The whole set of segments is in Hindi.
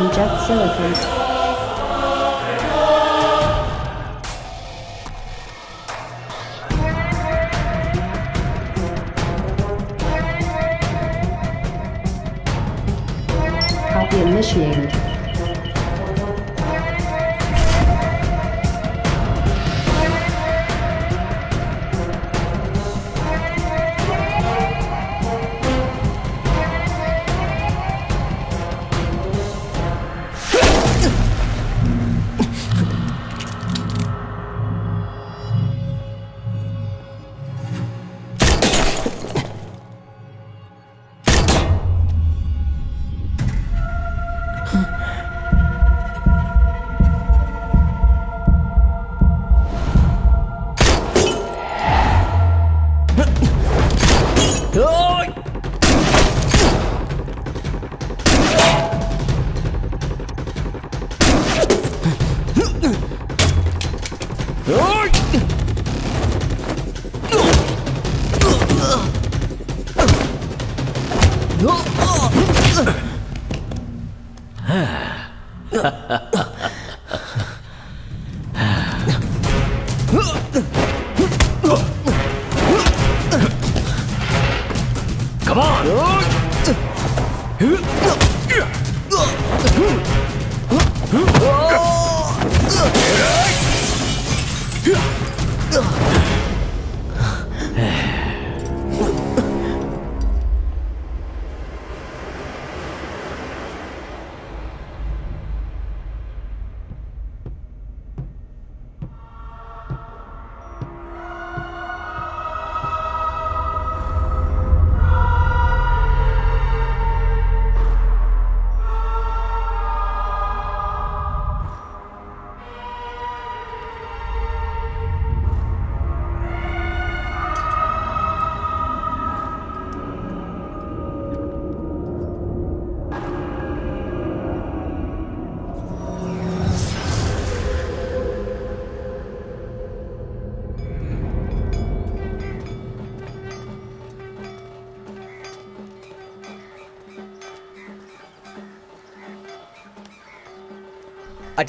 Inject silicate. Copy initiated.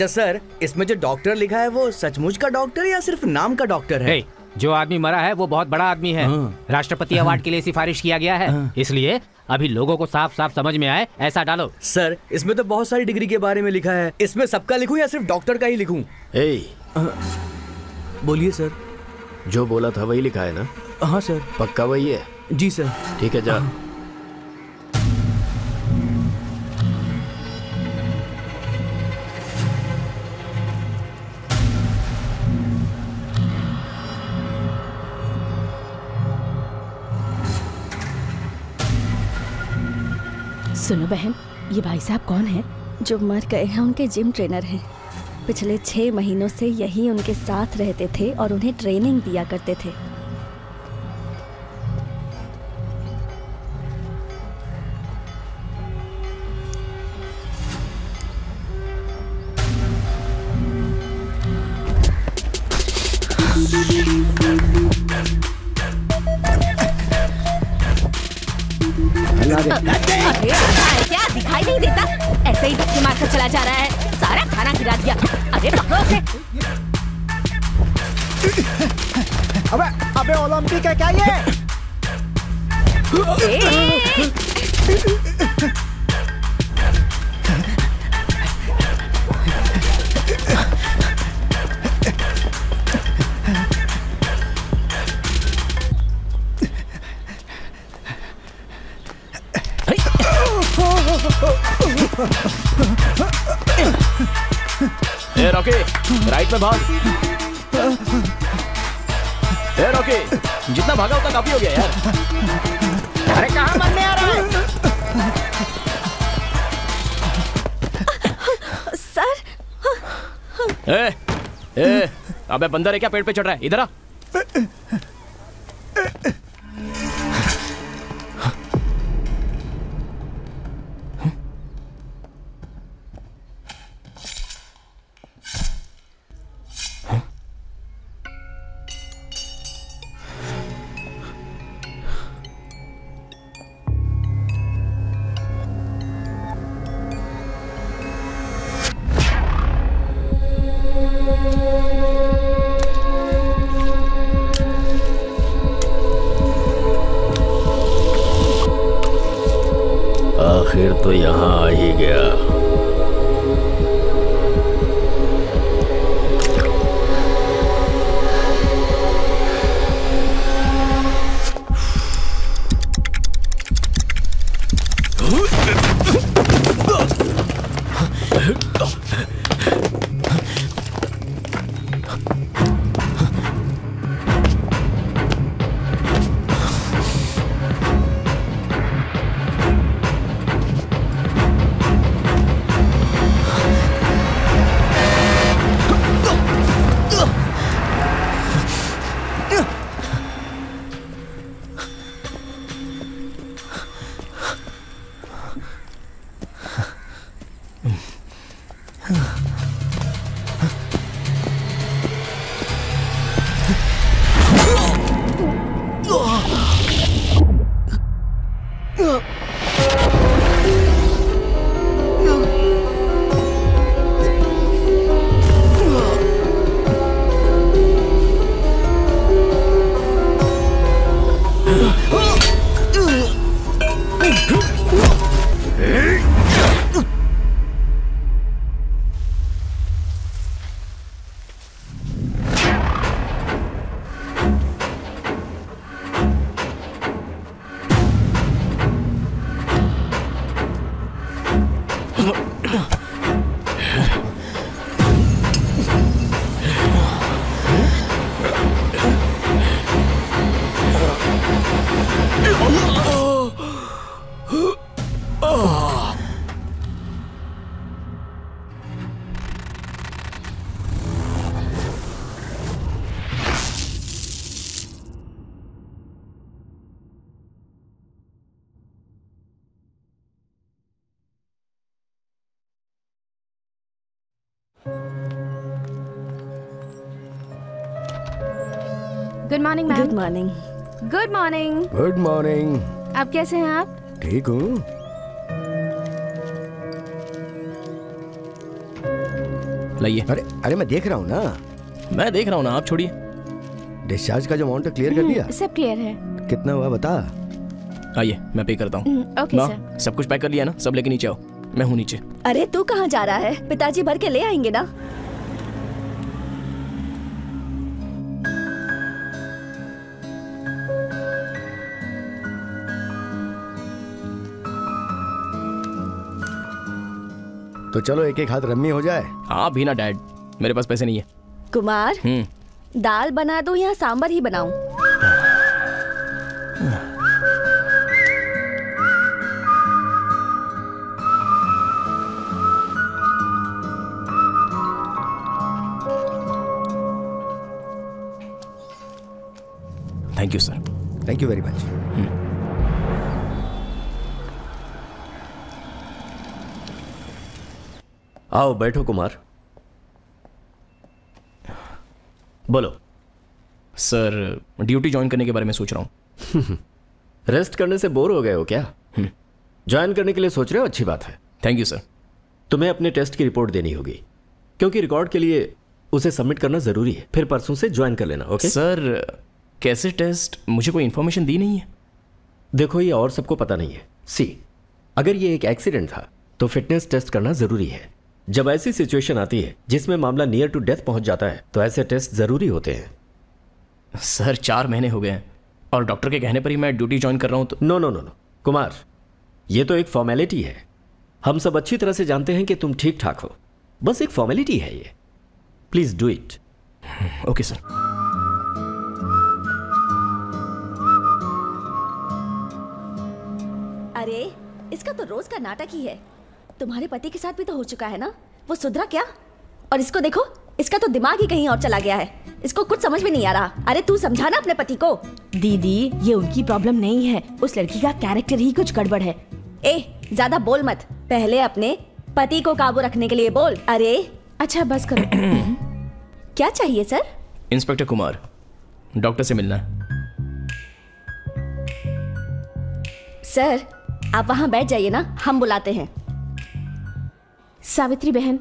अच्छा सर इसमें जो डॉक्टर लिखा है वो सचमुच का डॉक्टर या सिर्फ़ नाम का डॉक्टर है? हे, जो आदमी मरा है वो बहुत बड़ा आदमी है। राष्ट्रपति अवार्ड के लिए सिफारिश किया गया है। इसलिए अभी लोगों को साफ़ साफ़ समझ में आए ऐसा डालो। सर इसमें तो बहुत सारी डिग्री के बारे में लिखा है। इसमें सबका लिखूं या सिर्फ़ डॉक्टर का ही लिखूं? ए बोलिए सर। जो बोला था वही लिखा है ना? हाँ सर। पक्का वही है? जी सर। ठीक है जा। सुनो बहन, ये भाई साहब कौन है? जो मर गए हैं, उनके जिम ट्रेनर हैं। पिछले छः महीनों से यही उनके साथ रहते थे और उन्हें ट्रेनिंग दिया करते थे। अरे क्या दिखाई नहीं देता? ऐसे ही धक्के मारकर चला जा रहा है। सारा खाना गिरा दिया। अरे पकड़ो उसे। अबे अबे ओलंपिक है क्या ये? ए, रॉकी राइट में भाग। ए रॉकी जितना भागा उतना काफ़ी हो गया यार। अरे कहाँ मरने आ रहा है? सर ए ए अबे बंदर है क्या? पेड़ पे चढ़ रहा है। इधर आ। Good morning ma'am good morning good morning good morning आप कैसे हैं आप? ठीक हूँ। लाइए। अरे अरे मैं देख रहा हूँ ना। मैं देख रहा हूँ ना आप छोड़िए। डिस्चार्ज का जो अमाउंट है क्लियर कर दिया? सब क्लियर है। कितना हुआ बता। आइए मैं पे करता हूँ। ओके सर सब कुछ पैक कर लिया ना सब लेके नीचे आओ। मैं हूँ नीचे। अरे तू कहाँ जा रहा है? पिताजी भर के ले आएँगे ना? तो चलो एक एक हाथ रम्मी हो जाए। हाँ भी ना डैड। मेरे पास पैसे नहीं है। कुमार हम्म। दाल बना दो या सांबर ही बनाऊँ? Thank you sir thank you very much आओ बैठो कुमार। बोलो। सर ड्यूटी ज्वाइन करने के बारे में सोच रहा हूँ। रेस्ट करने से बोर हो गए हो क्या? ज्वाइन करने के लिए सोच रहे हो? अच्छी बात है। थैंक यू सर तुम्हें अपने टेस्ट की रिपोर्ट देनी होगी क्योंकि रिकॉर्ड के लिए उसे सबमिट करना ज़रूरी है। फिर परसों से ज्वाइन कर लेना ओके? सर कैसे टेस्ट? मुझे कोई इन्फॉर्मेशन दी नहीं है। देखो ये और सबको पता नहीं है। सी अगर ये एक एक्सीडेंट था तो फिटनेस टेस्ट करना ज़रूरी है। जब ऐसी सिचुएशन आती है जिसमें मामला नियर टू डेथ पहुँच जाता है तो ऐसे टेस्ट ज़रूरी होते हैं। सर चार महीने हो गए हैं और डॉक्टर के कहने पर ही मैं ड्यूटी ज्वाइन कर रहा हूँ तो no no no no Kumar ये तो एक फॉर्मेलिटी है। हम सब अच्छी तरह से जानते हैं कि तुम ठीक ठाक हो। बस एक फॉर्मेलिटी है ये। Please do it okay sir अरे इसका तो रोज का नाटक ही है। तुम्हारे पति के साथ भी तो हो चुका है ना? वो सुधरा क्या? और इसको देखो इसका तो दिमाग ही कहीं और चला गया है। इसको कुछ समझ में नहीं आ रहा। अरे तू समझा ना अपने पति को। दीदी ये उनकी प्रॉब्लम नहीं है। उस लड़की का कैरेक्टर ही कुछ गड़बड़ है। ए ज़्यादा बोल मत। पहले अपने पति को काबू रखने के लिए बोल। अरे। अच्छा बस करो। क्या चाहिए सर? इंस्पेक्टर कुमार डॉक्टर से मिलना सर आप वहाँ बैठ जाइए ना। हम बुलाते हैं। सावित्री बहन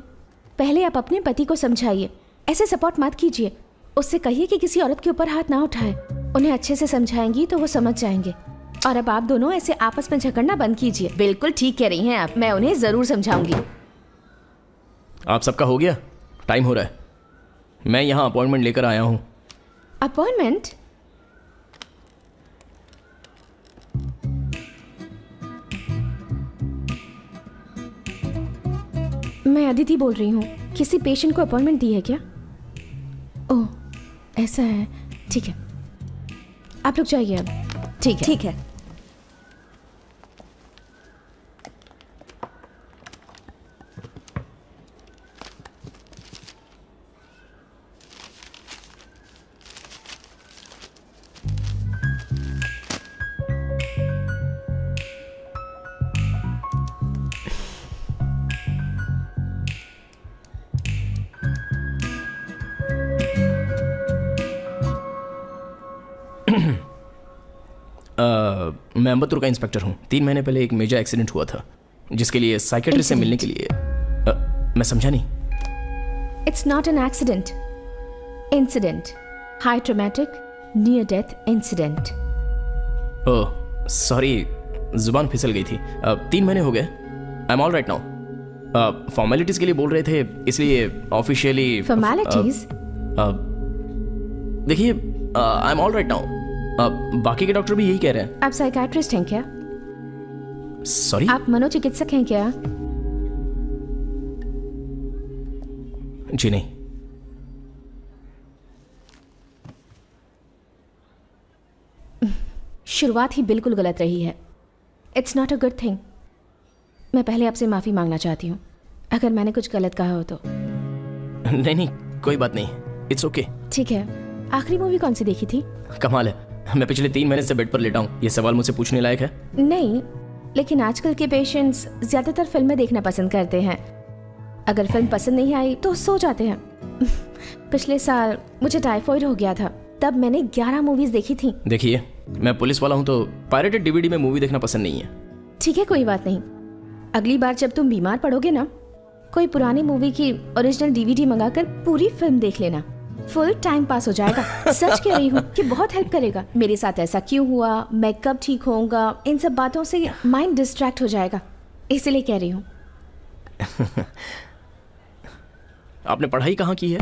पहले आप अपने पति को समझाइए। ऐसे सपोर्ट मत कीजिए। उससे कहिए कि किसी औरत के ऊपर हाथ ना उठाए। उन्हें अच्छे से समझाएँगी तो वो समझ जाएँगे। और अब आप दोनों ऐसे आपस में झगड़ना बंद कीजिए। बिल्कुल ठीक कह रही हैं आप। मैं उन्हें ज़रूर समझाऊँगी। आप सबका हो गया? टाइम हो रहा है। मैं यहाँ अपॉइंटमेंट लेकर आया हूँ। अपॉइंटमेंट मैं अदिति बोल रही हूँ। किसी पेशेंट को अपॉइंटमेंट दी है क्या? ओह, ऐसा है। ठीक है। आप लोग जाइए अब। ठीक है। ठीक है। मैं अम्बतुर का इंस्पेक्टर हूँ तीन महीने पहले एक मेजर एक्सीडेंट हुआ था जिसके लिए साइकेट्रिस्ट से मिलने के लिए अ, मैं समझा नहीं It's not an accident. Incident. High traumatic near death incident. Oh sorry ज़ुबान फिसल गई थी अ, तीन महीने हो गए I am all right now formalities के लिए बोल रहे थे इसलिए ऑफिशियली Formalities? देखिए I am all right now बाकी के डॉक्टर भी यही कह रहे हैं। आप साइकाट्रिस्ट हैं क्या? सॉरी आप मनोचिकित्सक हैं क्या? जी नहीं। शुरुआत ही बिल्कुल गलत रही है। It's not a good thing मैं पहले आपसे माफ़ी मांगना चाहती हूँ। अगर मैंने कुछ गलत कहा हो तो। नहीं नहीं कोई बात नहीं। इट्स ओके ठीक है। आखिरी मूवी कौन सी देखी थी? कमाल है। मैं पिछले तीन महीने से बेड पर लेटा हूँ। ये सवाल मुझसे पूछने लायक है? नहीं लेकिन आजकल के पेशेंट्स ज़्यादातर फ़िल्में देखना पसंद करते हैं। अगर फ़िल्म पसंद नहीं आई तो सो जाते हैं। पिछले साल मुझे टाइफॉइड हो गया था। तब मैंने 11 मूवीज़ देखी थी। देखिए मैं पुलिस वाला हूँ तो पायरेटेड डीवीडी में मूवी देखना पसंद नहीं है। ठीक है कोई बात नहीं। अगली बार जब तुम बीमार पड़ोगे ना कोई पुरानी मूवी की ओरिजिनल डीवीडी मंगाकर पूरी फ़िल्म देख लेना। फुल टाइम पास हो जाएगा। सच कह रही हूँ कि बहुत हेल्प करेगा। मेरे साथ ऐसा क्यों हुआ? मैं कब ठीक होऊँगा? इन सब बातों से माइंड डिस्ट्रैक्ट हो जाएगा। इसलिए कह रही हूँ। आपने पढ़ाई कहाँ की है?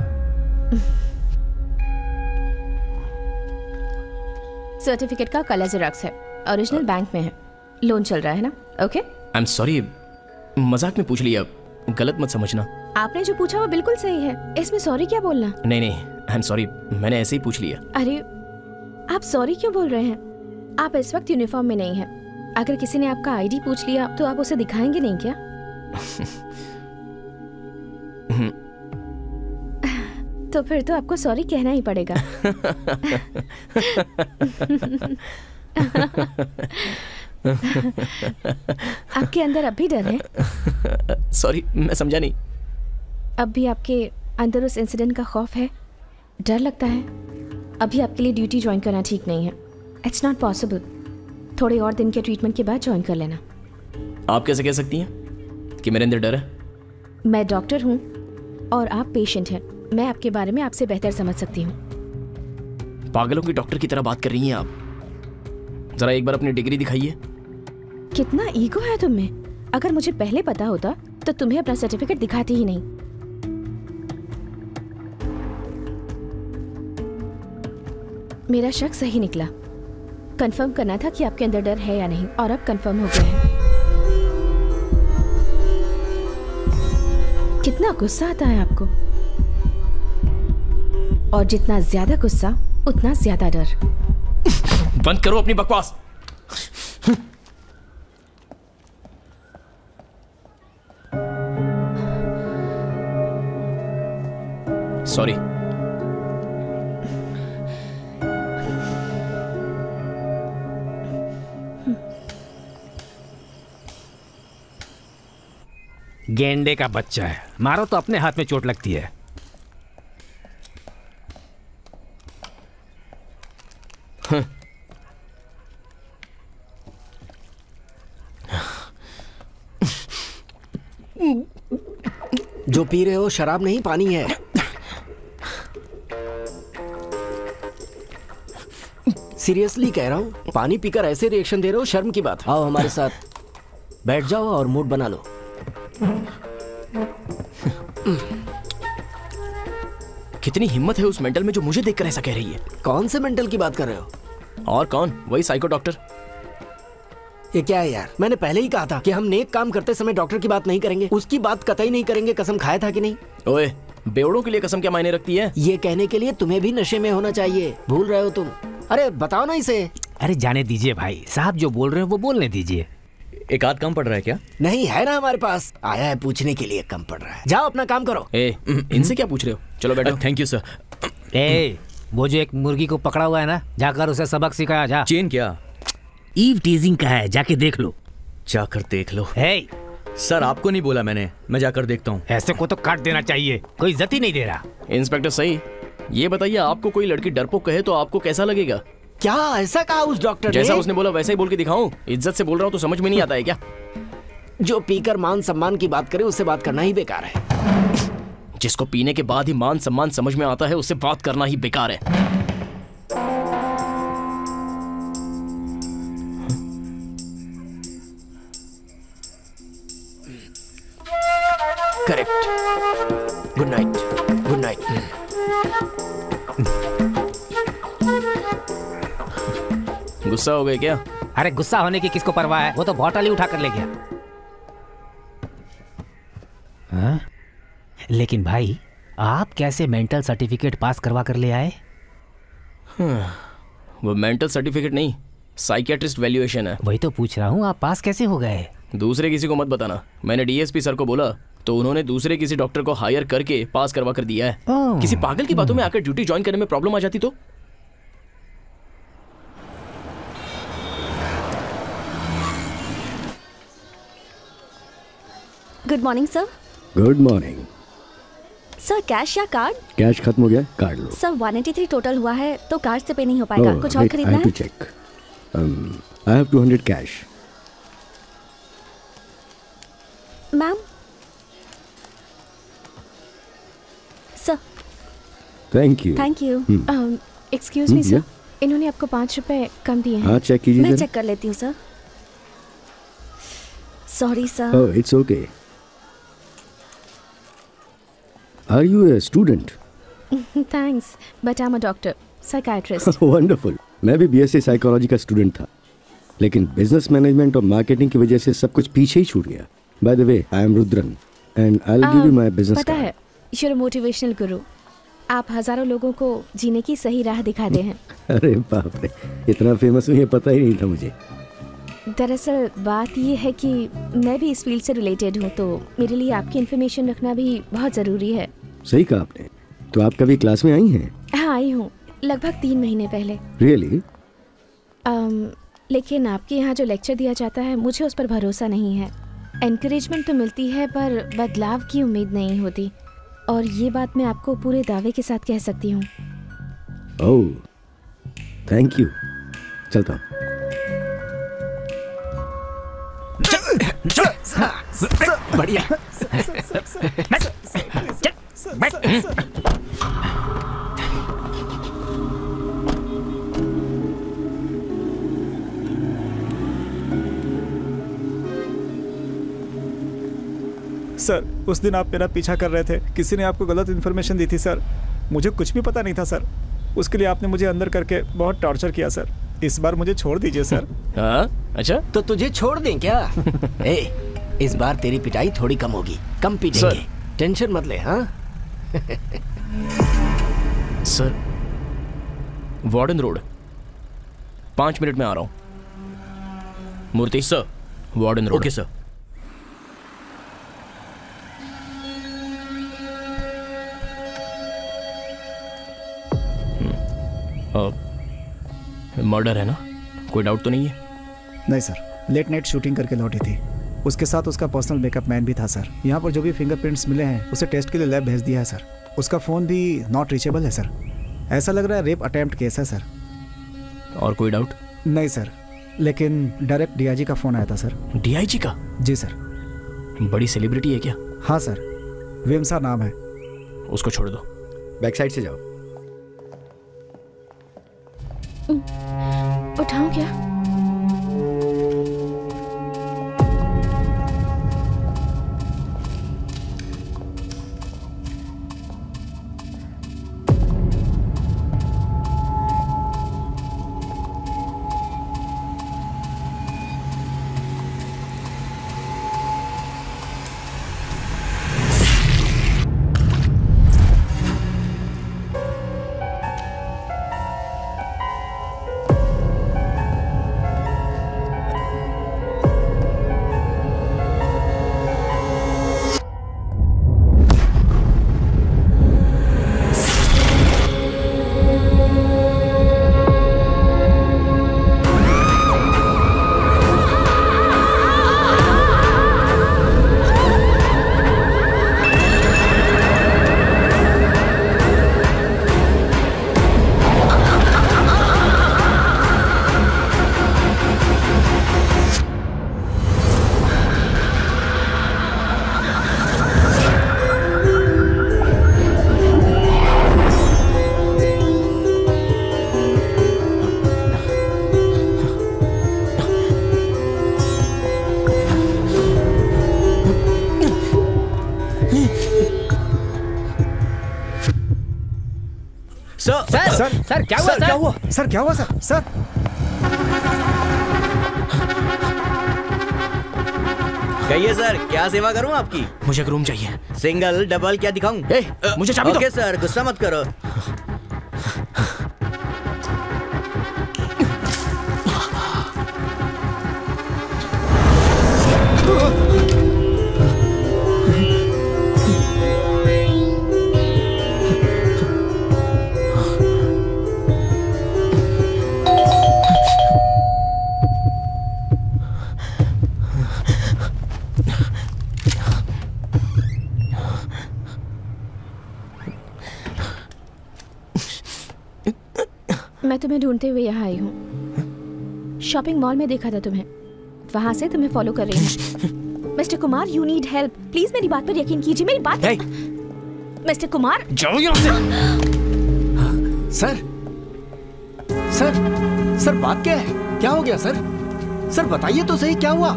सर्टिफिकेट का कलर जेरॉक्स है। ओरिजिनल बैंक में है। लोन चल रहा है ना? ओके आई एम सॉरी मज़ाक में पूछ लिया। गलत मत समझना। आपने जो पूछा वो बिल्कुल सही है। इसमें सॉरी क्या बोलना? नहीं नहीं आई एम सॉरी मैंने ऐसे ही पूछ लिया। अरे आप सॉरी क्यों बोल रहे हैं? आप इस वक्त यूनिफॉर्म में नहीं हैं। अगर किसी ने आपका आईडी पूछ लिया तो आप उसे दिखाएँगे नहीं क्या? तो फिर तो आपको सॉरी कहना ही पड़ेगा। आपके अंदर अब भी डर है? सॉरी मैं समझा नहीं। अब भी आपके अंदर उस इंसिडेंट का खौफ है? डर लगता है। अभी आपके लिए ड्यूटी ज्वाइन करना ठीक नहीं है। इट्स नॉट पॉसिबल थोड़े और दिन के ट्रीटमेंट के बाद ज्वाइन कर लेना। आप कैसे कह सकती हैं कि मेरे अंदर डर है? मैं डॉक्टर हूँ और आप पेशेंट हैं। मैं आपके बारे में आपसे बेहतर समझ सकती हूँ। पागलों की डॉक्टर की तरह बात कर रही हैं आप। जरा एक बार अपनी डिग्री दिखाइए। कितना ईगो है तुम्हें। अगर मुझे पहले पता होता तो तुम्हें अपना सर्टिफिकेट दिखाती ही नहीं। मेरा शक सही निकला। कंफर्म करना था कि आपके अंदर डर है या नहीं, और अब कंफर्म हो गया है। कितना गुस्सा आता है आपको? और जितना ज़्यादा गुस्सा, उतना ज़्यादा डर। बंद करो अपनी बकवास। सॉरी गेंडे का बच्चा है। मारो तो अपने हाथ में चोट लगती है। जो पी रहे हो शराब नहीं पानी है। सीरियसली कह रहा हूँ पानी पीकर ऐसे रिएक्शन दे रहे हो शर्म की बात आओ हमारे साथ। बैठ जाओ और मूड बना लो। कितनी हिम्मत है उस मेंटल में जो मुझे देखकर ऐसा कह रही है? कौन से मेंटल की बात कर रहे हो? और कौन? वही साइको डॉक्टर ये क्या है यार? मैंने पहले ही कहा था कि हम नेक काम करते समय डॉक्टर की बात नहीं करेंगे। उसकी बात कतई नहीं करेंगे, कसम खाया था कि नहीं? ओए, बेवड़ों के लिए कसम क्या मायने रखती है? ये कहने के लिए तुम्हें भी नशे में होना चाहिए। भूल रहे हो तुम। अरे, बताओ ना इसे। अरे, जाने दीजिए भाई। साहब जो बोल रहे हो वो बोलने दीजिए। एक आध कम पड़ रहा है क्या? नहीं है ना हमारे पास। आया है पूछने के लिए कम पड़ रहा है। जाओ अपना काम करो। ए इनसे क्या पूछ रहे हो? चलो बैठो। थैंक यू सर ए वो जो एक मुर्गी को पकड़ा हुआ है ना जाकर उसे सबक सिखाया जा। चेन क्या? ईव टीजिंग का है जाके देख लो। जाकर देख लो। हे सर आपको नहीं बोला मैंने मैं जाकर देखता हूँ। ऐसे को तो काट देना चाहिए कोई इज़्ज़त ही नहीं दे रहा। इंस्पेक्टर सही। ये बताइए आपको कोई लड़की डरपोक कहे तो आपको कैसा लगेगा? क्या ऐसा कहा उस डॉक्टर जैसा ने? उसने बोला वैसा ही बोल के दिखाऊँ। इज़्ज़त से बोल रहा हूँ तो समझ में नहीं आता है क्या? जो पीकर मान सम्मान की बात करे उससे बात करना ही बेकार है। जिसको पीने के बाद ही मान सम्मान समझ में आता है उससे बात करना ही बेकार है। करेक्ट। Good night. गुस्सा हो गए क्या? अरे गुस्सा होने की किसको परवाह है? वो तो बॉटल ही उठा कर ले गया। हाँ? लेकिन भाई आप कैसे मेंटल सर्टिफिकेट पास करवा कर ले आए? वो मेंटल सर्टिफिकेट नहीं साइकियाट्रिस्ट वैल्यूएशन है। वही तो पूछ रहा हूँ आप पास कैसे हो गए? दूसरे किसी को मत बताना। मैंने डीएसपी सर को बोला तो उन्होंने दूसरे किसी डॉक्टर को हायर करके पास करवा कर दिया है। किसी पागल की बातों में आकर ड्यूटी ज्वाइन करने में प्रॉब्लम आ जाती तो? Good morning sir good morning sir cash या कार्ड कैश खत्म हो गया कार्ड लो। सर 183 टोटल हुआ है तो कार्ड से पे नहीं हो पाएगा। Oh, कुछ और खरीदना है? Check I have 200 cash ma'am sir thank you thank you excuse me sir इन्होंने आपको पाँच रुपए कम दिए हैं। हाँ चेक कीजिए मैं चेक कर लेती हूँ sir sorry sir Oh, it's Are you a student? But I am a doctor psychiatrist wonderful मैं भी बीएससी साइकोलॉजी का स्टूडेंट था। लेकिन बिज़नेस मैनेजमेंट और मार्केटिंग की वजह से सब कुछ पीछे ही छूट गया। By the way I am Rudran and I will give you my business पता है यूर मोटिवेशनल गुरु आप हज़ारों लोगों को जीने की सही राह दिखाते हैं। अरे बाप रे इतना फ़ेमस हूँ ये पता ही नहीं था मुझे। दरअसल बात ये है कि मैं भी इस फ़ील्ड से रिलेटेड हूँ तो मेरे लिए आपकी इन्फॉर्मेशन रखना भी बहुत ज़रूरी है। सही कहा आपने। तो आप कभी क्लास में आई हैं? हाँ आई हूँ। लगभग तीन महीने पहले। रियली अम, लेकिन आपके यहाँ जो लेक्चर दिया जाता है मुझे उस पर भरोसा नहीं है। एनकरेजमेंट तो मिलती है पर बदलाव की उम्मीद नहीं होती। और ये बात मैं आपको पूरे दावे के साथ कह सकती हूँ। ओह थैंक यू चलता हूँ। बढ़िया। सर उस दिन आप मेरा पीछा कर रहे थे। किसी ने आपको गलत इन्फॉर्मेशन दी थी सर? मुझे कुछ भी पता नहीं था सर। उसके लिए आपने मुझे अंदर करके बहुत टॉर्चर किया सर। इस बार मुझे छोड़ दीजिए सर। हाँ? अच्छा? तो तुझे छोड़ दें क्या? ए इस बार तेरी पिटाई थोड़ी कम होगी। कम पीटेंगे। टेंशन मत ले हाँ? Sir warden road. पाँच मिनट में आ रहा हूँ। Murthy sir warden road. Okay sir. Murder है ना? कोई डाउट तो नहीं है? नहीं सर। लेट नाइट शूटिंग करके लौटी थी। उसके साथ उसका पर्सनल मेकअप मैन भी था सर यहाँ पर जो भी फिंगरप्रिंट्स मिले हैं उसे टेस्ट के लिए लैब भेज दिया है सर उसका फ़ोन भी नॉट रीचेबल है सर ऐसा लग रहा है रेप अटेम्प्ट केस है सर और कोई डाउट नहीं सर लेकिन डायरेक्ट डीआईजी का फ़ोन आया था सर डीआईजी का? जी सर बड़ी सेलिब्रिटी है क्या? हाँ सर विमसा नाम है. उसको छोड़ दो। बैक साइड से जाओ। उठाऊं क्या? सर क्या हुआ सर? सर? कहिए सर क्या सेवा करूँ आपकी? मुझे एक रूम चाहिए। सिंगल डबल क्या दिखाऊँ? ए, मुझे चाबी दो। ओके सर गुस्सा मत करो। मैं तुम्हें ढूंढते हुए यहाँ आई हूँ। शॉपिंग मॉल में देखा था तुम्हें। वहाँ से तुम्हें फॉलो कर रही हूँ। Mister Kumar you need help please मेरी बात पर यकीन कीजिए। मेरी बात हे, मिस्टर कुमार जाओ यहाँ से। सर। सर सर बात क्या है? क्या हो गया सर? सर बताइए तो सही क्या हुआ?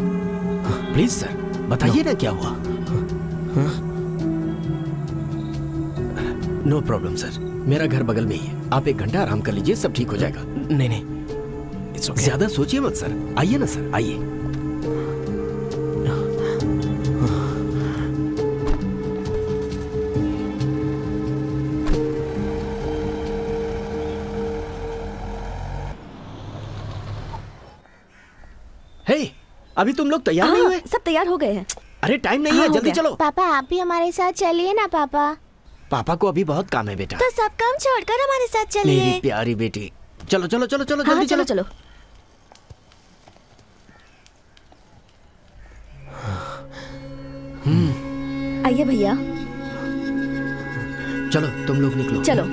प्लीज़ सर बताइए ना क्या हुआ। नो प्रॉब्लम सर मेरा घर बगल में ही है। आप एक घंटा आराम कर लीजिए सब ठीक हो जाएगा। नहीं नहीं इट्स ओके ज़्यादा सोचिए मत सर। आइए ना सर आइए। हे अभी तुम लोग तैयार नहीं हुए? हाँ, सब तैयार हो गए हैं। अरे टाइम नहीं हाँ, है जल्दी चलो। पापा आप भी हमारे साथ चलिए ना पापा। पापा को अभी बहुत काम है बेटा। तो सब काम छोड़कर हमारे साथ मेरी प्यारी बेटी। चलो चलो चलो चलो हाँ जल्दी चलो। चलो। चलो आइए भैया। चलो तुम लोग निकलो। चलो।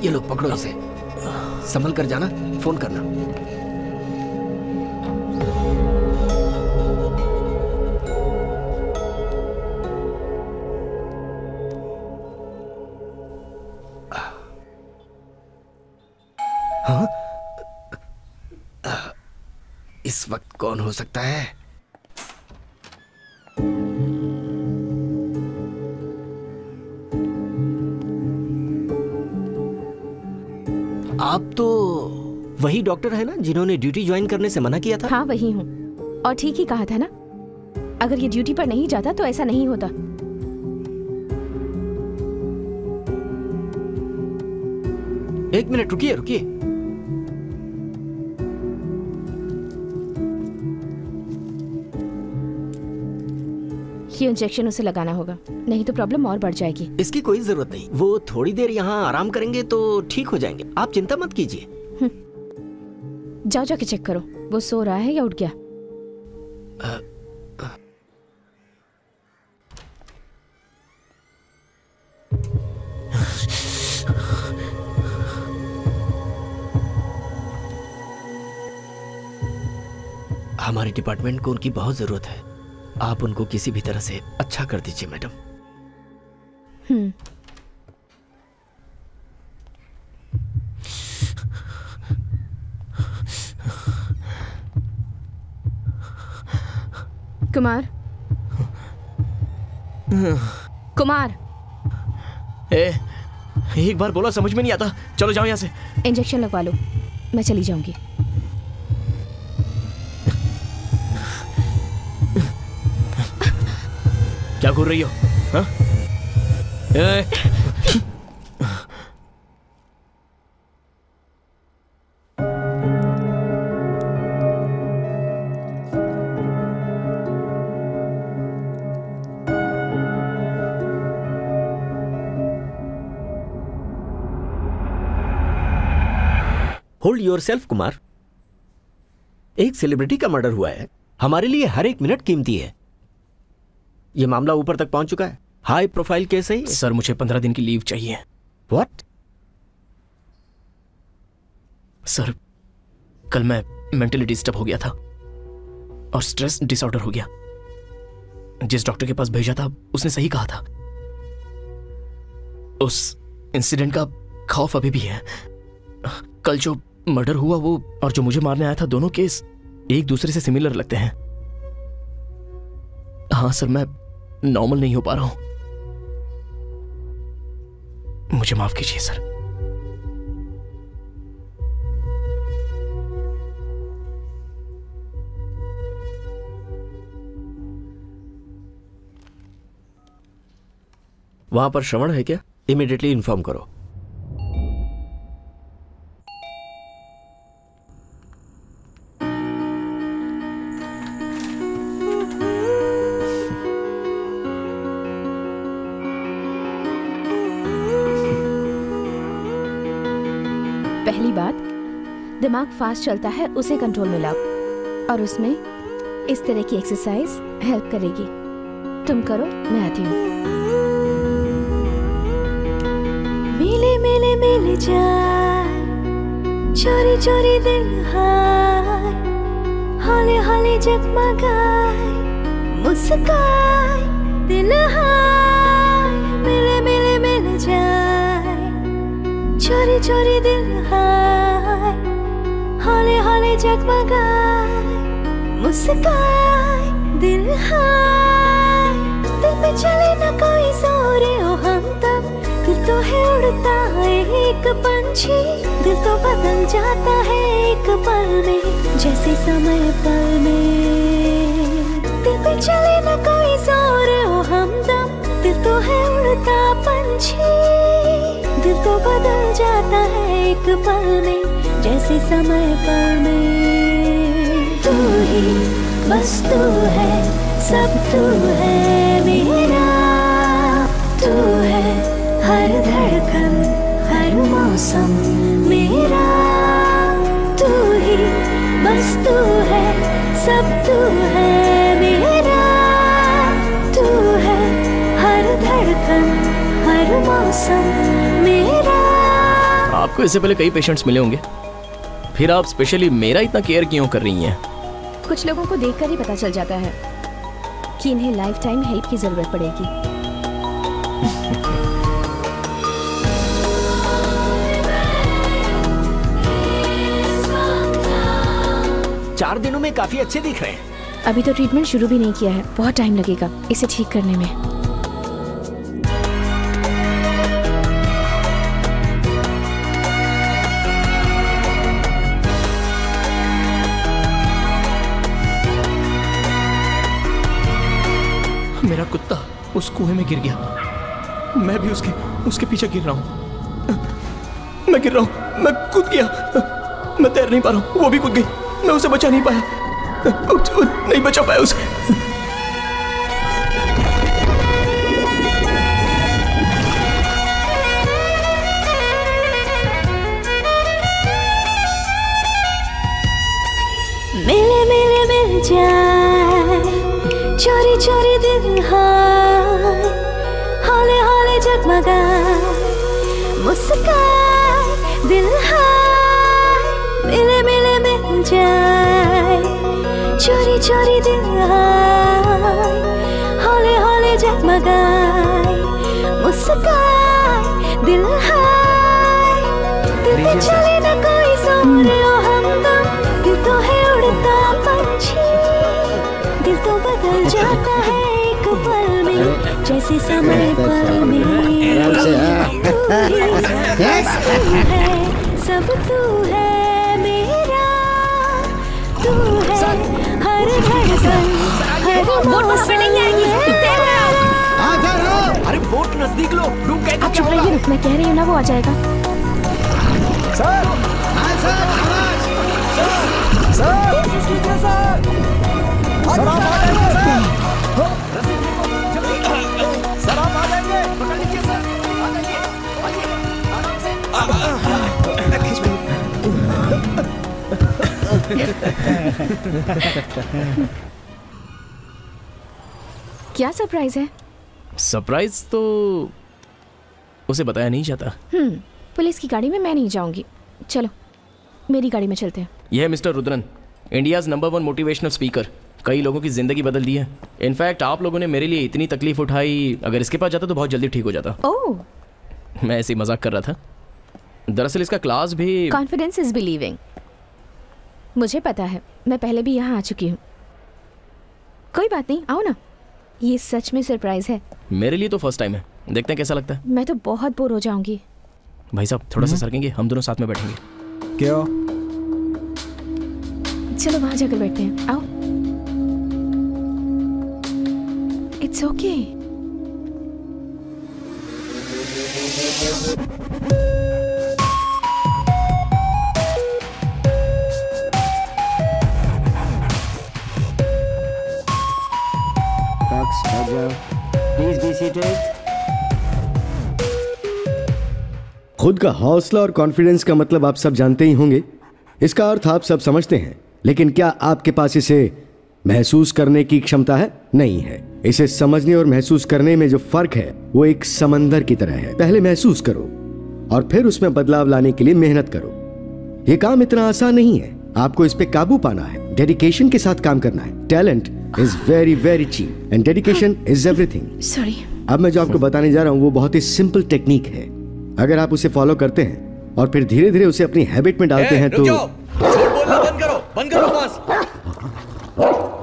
ये लोग पकड़ो इसे। संभल कर जाना फ़ोन करना। इस वक्त कौन हो सकता है? आप तो वही डॉक्टर है ना जिन्होंने ड्यूटी ज्वाइन करने से मना किया था? हाँ वही हूँ। और ठीक ही कहा था ना? अगर ये ड्यूटी पर नहीं जाता तो ऐसा नहीं होता। एक मिनट रुकिए रुकिए। ये इंजेक्शन उसे लगाना होगा। नहीं तो प्रॉब्लम और बढ़ जाएगी। इसकी कोई ज़रूरत नहीं। वो थोड़ी देर यहाँ आराम करेंगे तो ठीक हो जाएँगे। आप चिंता मत कीजिए। जाओ जाके चेक करो। वो सो रहा है या उठ गया? हमारे डिपार्टमेंट को उनकी बहुत ज़रूरत है। आप उनको किसी भी तरह से अच्छा कर दीजिए मैडम। हम्म। कुमार? कुमार? ए, एक बार बोला समझ में नहीं आता। चलो जाओ यहाँ से। इंजेक्शन लगवा लो। मैं चली जाऊँगी। क्या घूर रही हो? होल्ड योर सेल्फ कुमार एक सेलिब्रिटी का मर्डर हुआ है। हमारे लिए हर एक मिनट कीमती है। यह मामला ऊपर तक पहुँच चुका है। हाई प्रोफ़ाइल केस है सर मुझे पंद्रह दिन की लीव चाहिए। व्हाट सर कल मैं मेंटली डिस्टर्ब हो गया था और स्ट्रेस डिसऑर्डर हो गया। जिस डॉक्टर के पास भेजा था उसने सही कहा था। उस इंसिडेंट का खौफ अभी भी है। कल जो मर्डर हुआ वो और जो मुझे मारने आया था दोनों केस एक दूसरे से सिमिलर लगते हैं। हाँ सर, मैं नॉर्मल नहीं हो पा रहा हूँ। मुझे माफ़ कीजिए सर। वहाँ पर श्रवण है क्या? इमिडिएटली इन्फॉर्म करो। दिमाग फास्ट चलता है, उसे कंट्रोल में लाओ। और उसमें इस तरह की एक्सरसाइज हेल्प करेगी। तुम करो, मैं आती हूँ। मिले मिले, मिल जाए, चोरी चोरी दिल हाय, हौले हौले जगमगाए मुस्काए दिल हाय, मिले मिले, मिल जाए, चोरी चोरी दिल हाय। हौले हौले जगमगाए, मुस्काए, दिल हाय। दिल पे चले ना कोई सोरे ओ हम तब दिल तो है उड़ता है एक पंछी। दिल तो बदल जाता है एक पल में, जैसे समय पल में। दिल पे चले ना कोई ज़ोर, ओ हम दम दिल तो है उड़ता पंछी। दिल तो बदल जाता है एक पल में जैसे समय में तू ही बस तू है, सब तू है मेरा। तू है हर धड़कन, हर मौसम मेरा। तू ही बस तू है, सब तू है मेरा। तू है हर धड़कन, हर मौसम मेरा। आपको इससे पहले कई पेशेंट्स मिले होंगे। फिर आप स्पेशली मेरा इतना केयर क्यों कर रही हैं? कुछ लोगों को देखकर ही पता चल जाता है कि इन्हें लाइफ टाइम हेल्प की ज़रूरत पड़ेगी। चार दिनों में काफ़ी अच्छे दिख रहे हैं। अभी तो ट्रीटमेंट शुरू भी नहीं किया है। बहुत टाइम लगेगा इसे ठीक करने में। कुएँ में गिर गया। मैं भी उसके उसके पीछे गिर रहा हूँ। मैं गिर रहा हूँ। मैं कूद गया। मैं तैर नहीं पा रहा हूँ। वो भी कूद गई। मैं उसे बचा नहीं पाया। नहीं बचा पाया उसे। मिले मिले, मिल जाए। चोरी चोरी दिल हौले जगमगाए मुस्काए दिल हाय मिले मिले मिल जाए। चोरी चोरी दिल हाय हौले हौले जगमगाए। दिल हाय दिल पे चले ना कोई ओ हमदम दिल तो है उड़ता पंछी दिल तो बदल जाता है। जैसे समय पल में तू ही तू है सब तू है मेरा तू है हर धड़कन हर मौसम अरे बोट नज़दीक लो डूब गए तो क्या होगा रहिए मैं कह रही हूँ ना वो आ जाएगा क्या सरप्राइज़ है? सरप्राइज़ तो उसे बताया नहीं जाता। हम्म पुलिस की गाड़ी में मैं नहीं जाऊँगी। चलो मेरी गाड़ी में चलते हैं। यह है mister Rudran India's number one motivational speaker कई लोगों की ज़िंदगी बदल दी है। इनफैक्ट आप लोगों ने मेरे लिए इतनी तकलीफ़ उठाई। अगर इसके पास जाता तो बहुत जल्दी ठीक हो जाता। ओह। मैं ऐसे मज़ाक कर रहा था। दरअसल इसका क्लास भी कॉन्फिडेंस इज़ बिलीविंग मुझे पता है मैं पहले भी यहाँ आ चुकी हूँ। कोई बात नहीं आओ ना। ये सच में सरप्राइज़ है। मेरे लिए तो फ़र्स्ट टाइम है। देखते हैं कैसा लगता है। मैं तो बहुत बोर हो जाऊँगी। भाई साहब थोड़ा सा सरकेंगे हम दोनों साथ में बैठेंगे। क्यों? चलो वहाँ जाकर बैठते हैं। आओ। It's okay Fox, Bhagwa, please be seated. खुद का हौसला और कॉन्फिडेंस का मतलब आप सब जानते ही होंगे। इसका अर्थ आप सब समझते हैं। लेकिन क्या आपके पास इसे महसूस करने की क्षमता है? नहीं है। इसे समझने और महसूस करने में जो फ़र्क है वो एक समंदर की तरह है। पहले महसूस करो और फिर उसमें बदलाव लाने के लिए मेहनत करो। ये काम इतना आसान नहीं है। आपको इस पे काबू पाना है। डेडिकेशन के साथ काम करना है। Talent is very very cheap and dedication is everything sorry अब मैं जो आपको बताने जा रहा हूँ वो बहुत ही सिंपल टेक्निक है। अगर आप उसे फॉलो करते हैं और फिर धीरे धीरे उसे अपनी हैबिट में डालते हैं तो बोलना बंद करो। बंद करो बस।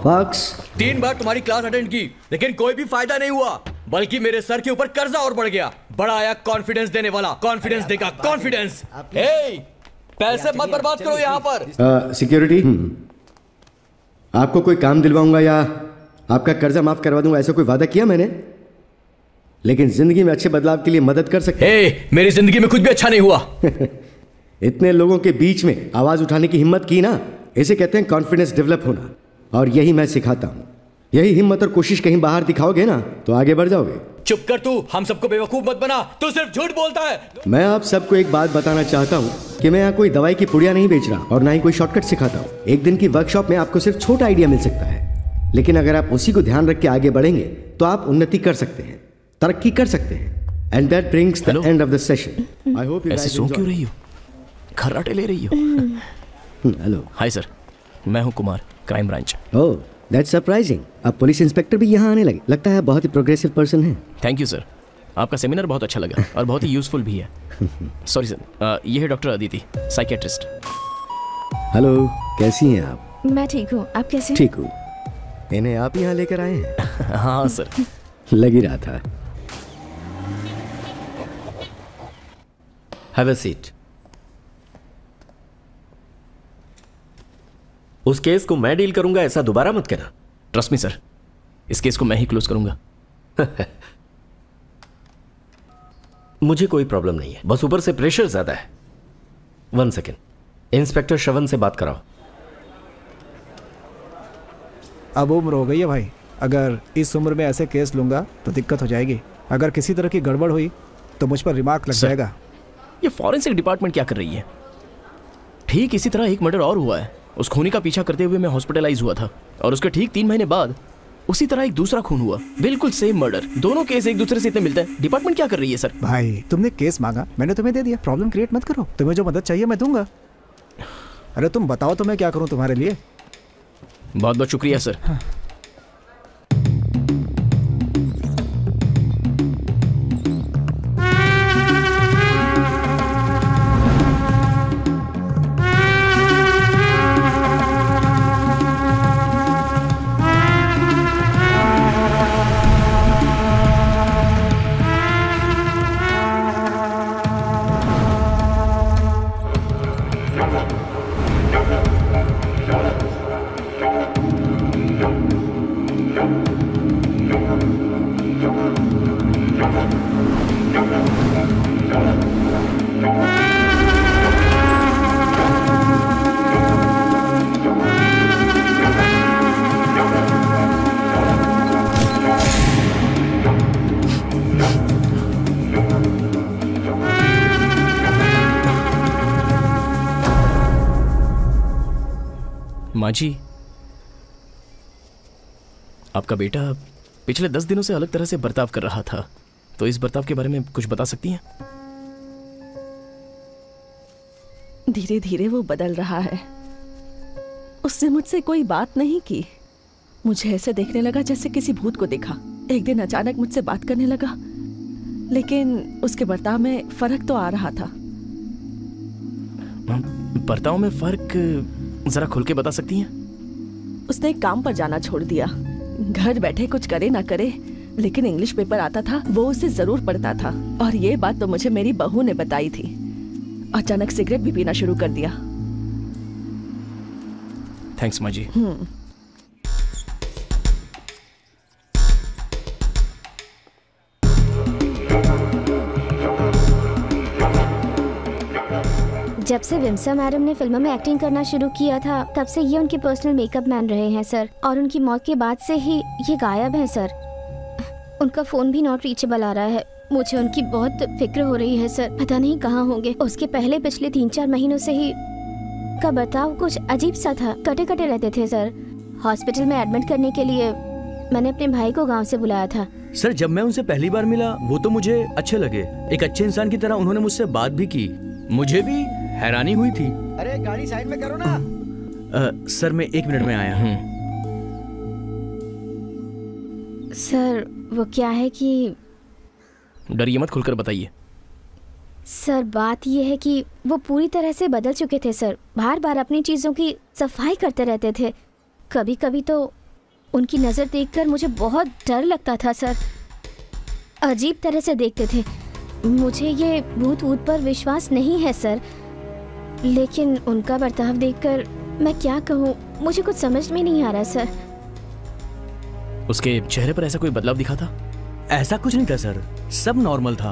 फॉक्स तीन बार तुम्हारी क्लास अटेंड की लेकिन कोई भी फ़ायदा नहीं हुआ। बल्कि मेरे सर के ऊपर कर्जा और बढ़ गया। बड़ा आया कॉन्फिडेंस देने वाला। कॉन्फिडेंस देगा। कॉन्फिडेंस पैसे मत बर्बाद करो यहाँ पर। सिक्योरिटी? आपको कोई काम दिलवाऊँगा या आपका कर्जा माफ़ करवा दूँगा ऐसा कोई वादा किया मैंने? लेकिन ज़िंदगी में अच्छे बदलाव के लिए मदद कर सकते हे। मेरी ज़िंदगी में कुछ भी अच्छा नहीं हुआ। इतने लोगों के बीच में आवाज़ उठाने की हिम्मत की ना इसे कहते हैं कॉन्फिडेंस डेवलप होना। और यही मैं सिखाता हूँ। यही हिम्मत और कोशिश कहीं बाहर दिखाओगे ना तो आगे बढ़ जाओगे। चुप कर तू हम सबको बेवकूफ़ मत बना तू सिर्फ़ झूठ बोलता है। मैं आप सबको एक बात बताना चाहता हूँ कि मैं यहाँ कोई दवाई की पुड़िया नहीं बेच रहा और ना ही कोई शॉर्टकट सिखाता हूँ। एक दिन की वर्कशॉप में आपको सिर्फ़ छोटा आइडिया मिल सकता है। लेकिन अगर आप उसी को ध्यान रख के आगे बढ़ेंगे तो आप उन्नति कर सकते हैं तरक्की कर सकते हैं। And that brings the end of the session I hope ऐसे सो क्यों रही हो? खर्राटे ले रही हो? हेलो हाय सर मैं हूँ Kumar crime branch oh that's surprising अब पुलिस इंस्पेक्टर भी यहाँ आने लगे। लगता है बहुत ही प्रोग्रेसिव पर्सन है। थैंक यू सर आपका सेमिनार बहुत अच्छा लगा और बहुत ही यूजफुल भी है। सॉरी सर ये है डॉक्टर अदिति साइकेट्रिस्ट हेलो कैसी हैं आप? मैं ठीक हूँ। आप कैसे ठीक हूँ। इन्हें आप यहाँ लेकर आए हैं? हाँ सर लग ही रहा था। हैव अ सीट उस केस को मैं डील करूँगा ऐसा दोबारा मत कहना। ट्रस्ट मी सर इस केस को मैं ही क्लोज करूँगा। मुझे कोई प्रॉब्लम नहीं है। बस ऊपर से प्रेशर ज़्यादा है। वन सेकेंड इंस्पेक्टर श्रवण से बात कराओ। अब उम्र हो गई है भाई। अगर इस उम्र में ऐसे केस लूँगा तो दिक्कत हो जाएगी। अगर किसी तरह की गड़बड़ हुई तो मुझ पर रिमार्क लग जाएगा। ये फॉरेंसिक डिपार्टमेंट क्या कर रही है? ठीक इसी तरह एक मर्डर और हुआ है। उस खूनी का पीछा करते हुए मैं हॉस्पिटलाइज हुआ था। और उसके ठीक तीन महीने बाद उसी तरह एक दूसरा खून हुआ। बिल्कुल सेम मर्डर दोनों केस एक दूसरे से इतने मिलते हैं। डिपार्टमेंट क्या कर रही है सर भाई तुमने केस मांगा। मैंने तुम्हें दे दिया। प्रॉब्लम क्रिएट मत करो। तुम्हें जो मदद चाहिए मैं दूँगा। अरे तुम बताओ तो मैं क्या करूँ तुम्हारे लिए? बहुत बहुत शुक्रिया सर माँ जी आपका बेटा पिछले दस दिनों से अलग तरह से बर्ताव कर रहा था तो इस बर्ताव के बारे में कुछ बता सकती हैं? धीरे धीरे वो बदल रहा है। उसने मुझसे कोई बात नहीं की। मुझे ऐसे देखने लगा जैसे किसी भूत को देखा। एक दिन अचानक मुझसे बात करने लगा लेकिन उसके बर्ताव में फ़र्क तो आ रहा था। बर्ताव में फ़र्क जरा खुल के बता सकती हैं? उसने काम पर जाना छोड़ दिया। घर बैठे कुछ करे ना करे लेकिन इंग्लिश पेपर आता था वो उसे ज़रूर पढ़ता था। और ये बात तो मुझे मेरी बहू ने बताई थी। अचानक सिगरेट भी पीना शुरू कर दिया। थैंक्स माँ जी। जब से विमसा मैडम ने फ़िल्मों में एक्टिंग करना शुरू किया था, तब से ये उनके पर्सनल मेकअप मैन रहे हैं सर और उनकी मौत के बाद से ही ये गायब है सर उनका फ़ोन भी नॉट रीचेबल आ रहा है। मुझे उनकी बहुत फ़िक्र हो रही है सर पता नहीं कहाँ होंगे। उसके पहले पिछले तीन चार महीनों से ही का बर्ताव कुछ अजीब सा था। कटे कटे रहते थे सर हॉस्पिटल में एडमिट करने के लिए मैंने अपने भाई को गाँव से बुलाया था। सर जब मैं उनसे पहली बार मिला, वो तो मुझे अच्छे लगे। एक अच्छे इंसान की तरह उन्होंने मुझसे बात भी की। मुझे भी हैरानी हुई थी। अरे गाड़ी साइड में करो ना। अ, सर मैं एक मिनट में आया हूँ। सर वो क्या है कि डरिए मत खुलकर बताइए। सर बात ये है कि वो पूरी तरह से बदल चुके थे सर। बार बार अपनी चीज़ों की सफ़ाई करते रहते थे। कभी कभी तो उनकी नज़र देखकर मुझे बहुत डर लगता था सर। अजीब तरह से देखते थे। मुझे ये भूत वूत पर विश्वास नहीं है सर। लेकिन उनका बर्ताव देखकर मैं क्या कहूँ? मुझे कुछ समझ में नहीं आ रहा सर। उसके चेहरे पर ऐसा कोई बदलाव दिखा था? ऐसा कुछ नहीं था सर। सब नॉर्मल था।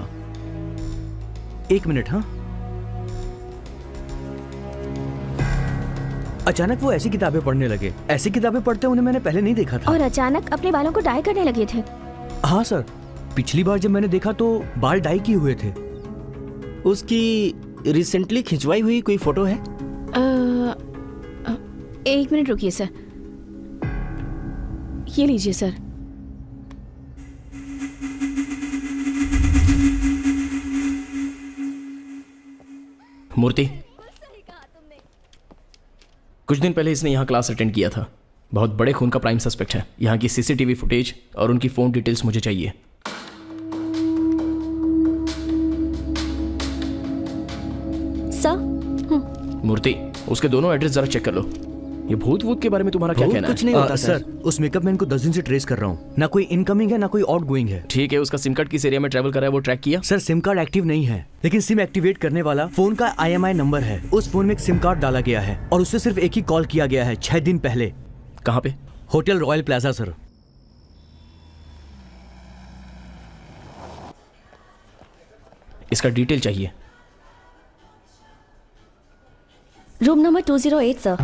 एक मिनट हाँ? अचानक वो ऐसी किताबें पढ़ने लगे। ऐसी किताबें पढ़ते उन्हें मैंने पहले नहीं देखा था। और अचानक अपने बालों को डाई करने लगे थे। हाँ सर। पिछली बार जब मैंने देखा तो बाल डाई किए हुए थे। उसकी रिसेंटली खिंचवाई हुई कोई फ़ोटो है? अ, एक मिनट रुकिए सर। ये लीजिए सर। मूर्ति कुछ दिन पहले इसने यहाँ क्लास अटेंड किया था। बहुत बड़े खून का प्राइम सस्पेक्ट है। यहाँ की सीसीटीवी फुटेज और उनकी फ़ोन डिटेल्स मुझे चाहिए। मूर्ति उसके दोनों एड्रेस जरा चेक कर लो। ये भूत वूत के बारे में तुम्हारा क्या कहना कुछ है? नहीं होता सर उस मेकअप मैन को दस दिन से ट्रेस कर रहा हूँ। ना कोई इनकमिंग है ना कोई आउट गोइंग है। ठीक है उसका सिम कार्ड किस एरिया में ट्रैवल कर रहा है वो ट्रैक किया? सर सिम कार्ड एक्टिव नहीं है लेकिन सिम एक्टिवेट करने वाला फ़ोन का आईएमआई नंबर है। उस फ़ोन में एक सिम कार्ड डाला गया है और उससे सिर्फ़ एक ही कॉल किया गया है छह दिन पहले। कहाँ पे? होटल रॉयल प्लाजा सर इसका डिटेल चाहिए। Room number two zero eight sir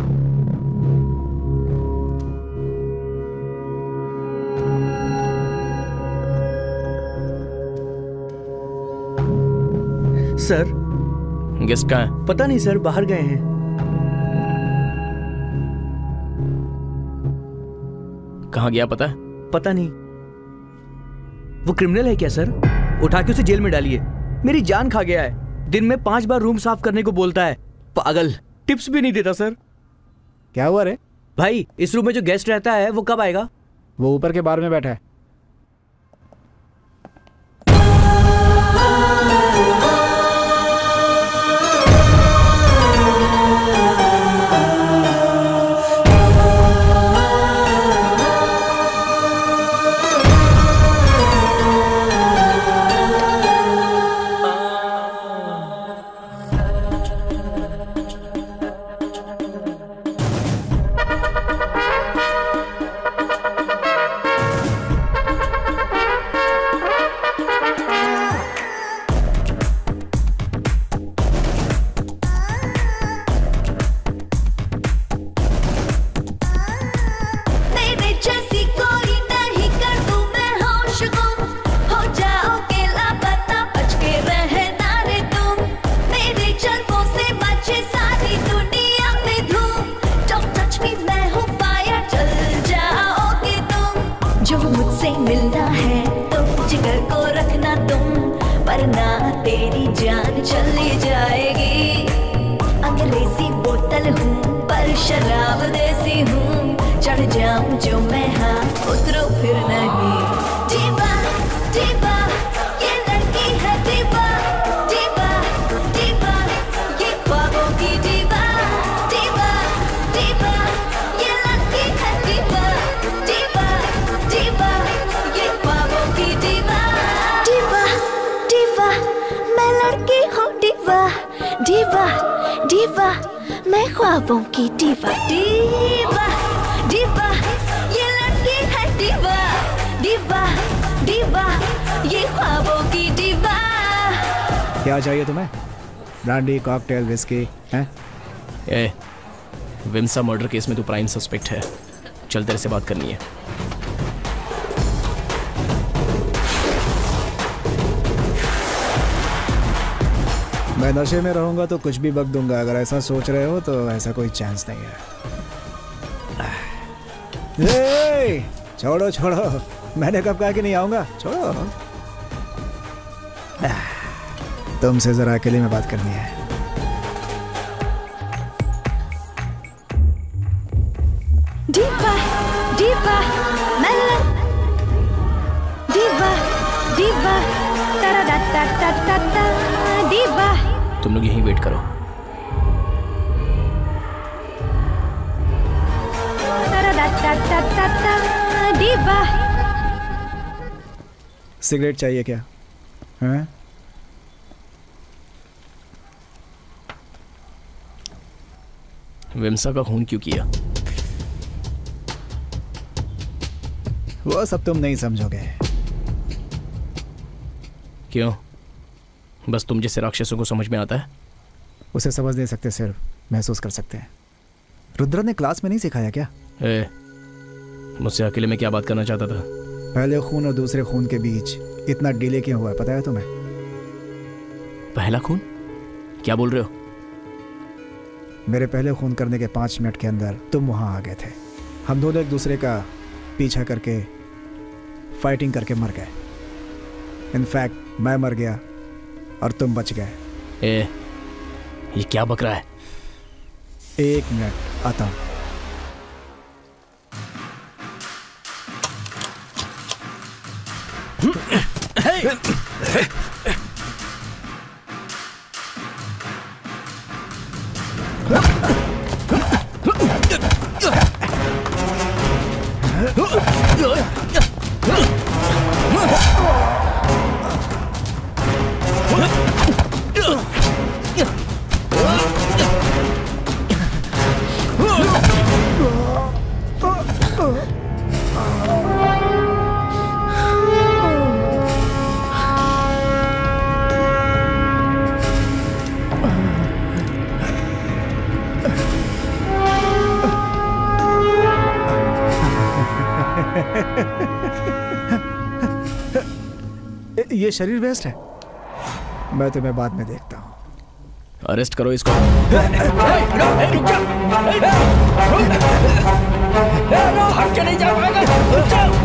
sir guest कहाँ है? पता नहीं सर बाहर गए हैं। कहाँ गया पता? है पता नहीं। वो क्रिमिनल है क्या सर उठा के उसे जेल में डालिए। मेरी जान खा गया है। दिन में पाँच बार रूम साफ़ करने को बोलता है। पागल। टिप्स भी नहीं देता सर। क्या हुआ रे? भाई इस रूम में जो गेस्ट रहता है वो कब आएगा? वो ऊपर के बार में बैठा है। कॉकटेल विस्की हैं? ए विम्सा मर्डर केस में तू प्राइम सस्पेक्ट है। चल तेरे से बात करनी है। मैं नशे में रहूँगा तो कुछ भी बक दूँगा। अगर ऐसा सोच रहे हो तो ऐसा कोई चांस नहीं है। ए, छोड़ो छोड़ो। मैंने कब कहा कि नहीं आऊँगा? छोड़ो। तुमसे जरा अकेले में बात करनी है। सिगरेट चाहिए क्या? हैं? विम्सा का खून क्यों किया? वो सब तुम नहीं समझोगे। क्यों? बस तुम जैसे राक्षसों को समझ में आता है? उसे समझ नहीं सकते सिर्फ़ महसूस कर सकते हैं। रुद्र ने क्लास में नहीं सिखाया क्या? ए, मुझसे अकेले में क्या बात करना चाहता था? पहले खून और दूसरे खून के बीच इतना डिले क्यों हुआ है पता है तुम्हें? पहला खून? क्या बोल रहे हो? मेरे पहले खून करने के पाँच मिनट के अंदर तुम वहाँ आ गए थे। हम दोनों एक दूसरे का पीछा करके फाइटिंग करके मर गए। इनफैक्ट मैं मर गया और तुम बच गए। ए, ये क्या बक रहा है? एक मिनट आता हूँ। Ugh! ये शरीर वेस्ट है मैं तुम्हें बाद में देखता हूँ अरेस्ट करो इसको नहीं जा पाएगा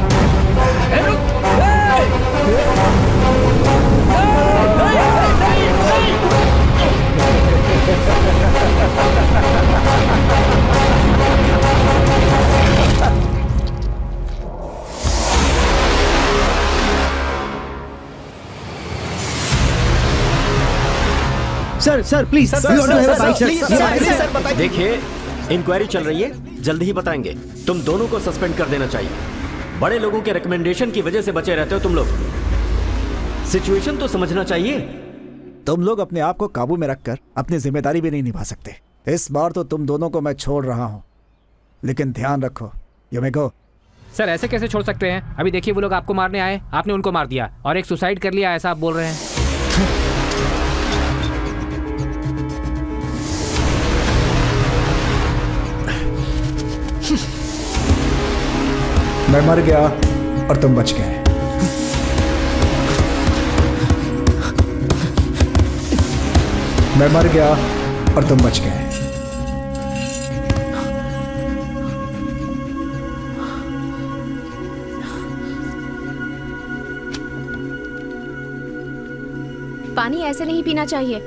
सर सर प्लीज़ देखिए इंक्वायरी चल रही है। जल्दी ही बताएँगे। तुम दोनों को सस्पेंड कर देना चाहिए। बड़े लोगों के रिकमेंडेशन की वजह से बचे रहते हो तुम लोग। सिचुएशन तो समझना चाहिए। तुम लोग अपने आप को काबू में रखकर अपनी ज़िम्मेदारी भी नहीं निभा सकते। इस बार तो तुम दोनों को मैं छोड़ रहा हूँ। लेकिन ध्यान रखो यू मे गो सर ऐसे कैसे छोड़ सकते हैं? अभी देखिए वो लोग आपको मारने आए। आपने उनको मार दिया और एक सुसाइड कर लिया ऐसा आप बोल रहे हैं। मैं मर गया और तुम बच गए। मैं मर गया और तुम बच गए। पानी ऐसे नहीं पीना चाहिए।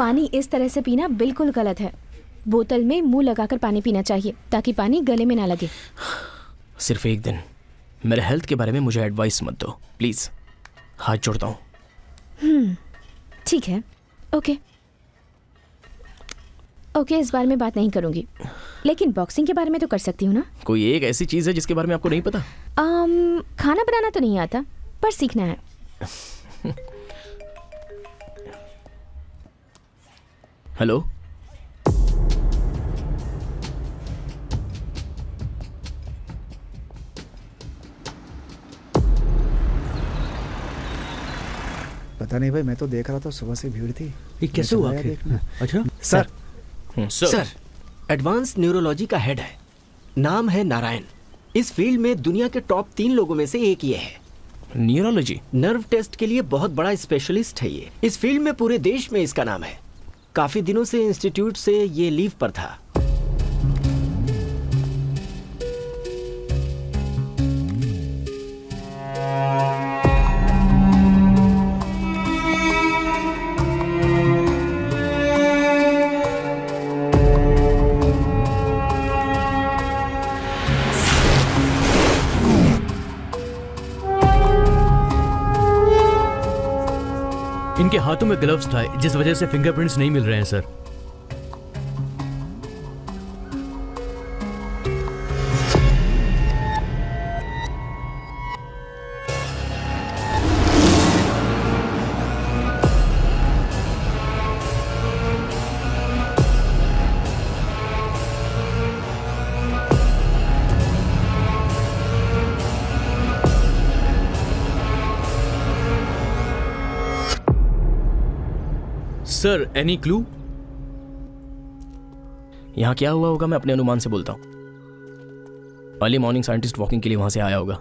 पानी इस तरह से पीना बिल्कुल गलत है। बोतल में मुँह लगाकर पानी पीना चाहिए ताकि पानी गले में ना लगे। सिर्फ़ एक दिन। मेरे हेल्थ के बारे में मुझे एडवाइस मत दो प्लीज़ हाथ जोड़ता हूँ। हम्म ठीक है। ओके ओके इस बारे में बात नहीं करूँगी। लेकिन बॉक्सिंग के बारे में तो कर सकती हूँ ना? कोई एक ऐसी चीज़ है जिसके बारे में आपको नहीं पता? आम, खाना बनाना तो नहीं आता पर सीखना है। हेलो? पता नहीं भाई मैं तो देख रहा था सुबह से भीड़ थी। ये कैसे हुआ। अच्छा। सर। सर। एडवांस न्यूरोलॉजी का हेड है। नाम है नारायण। इस फ़ील्ड में दुनिया के टॉप तीन लोगों में से एक ये है। न्यूरोलॉजी नर्व टेस्ट के लिए बहुत बड़ा स्पेशलिस्ट है ये। इस फ़ील्ड में पूरे देश में इसका नाम है। काफ़ी दिनों से इंस्टीट्यूट से ये लीव पर था। इनके हाथों में ग्लव्स था जिस वजह से फिंगरप्रिंट्स नहीं मिल रहे हैं सर सर एनी क्लू यहाँ क्या हुआ होगा मैं अपने अनुमान से बोलता हूँ। अर्ली मॉर्निंग साइंटिस्ट वॉकिंग के लिए वहाँ से आया होगा।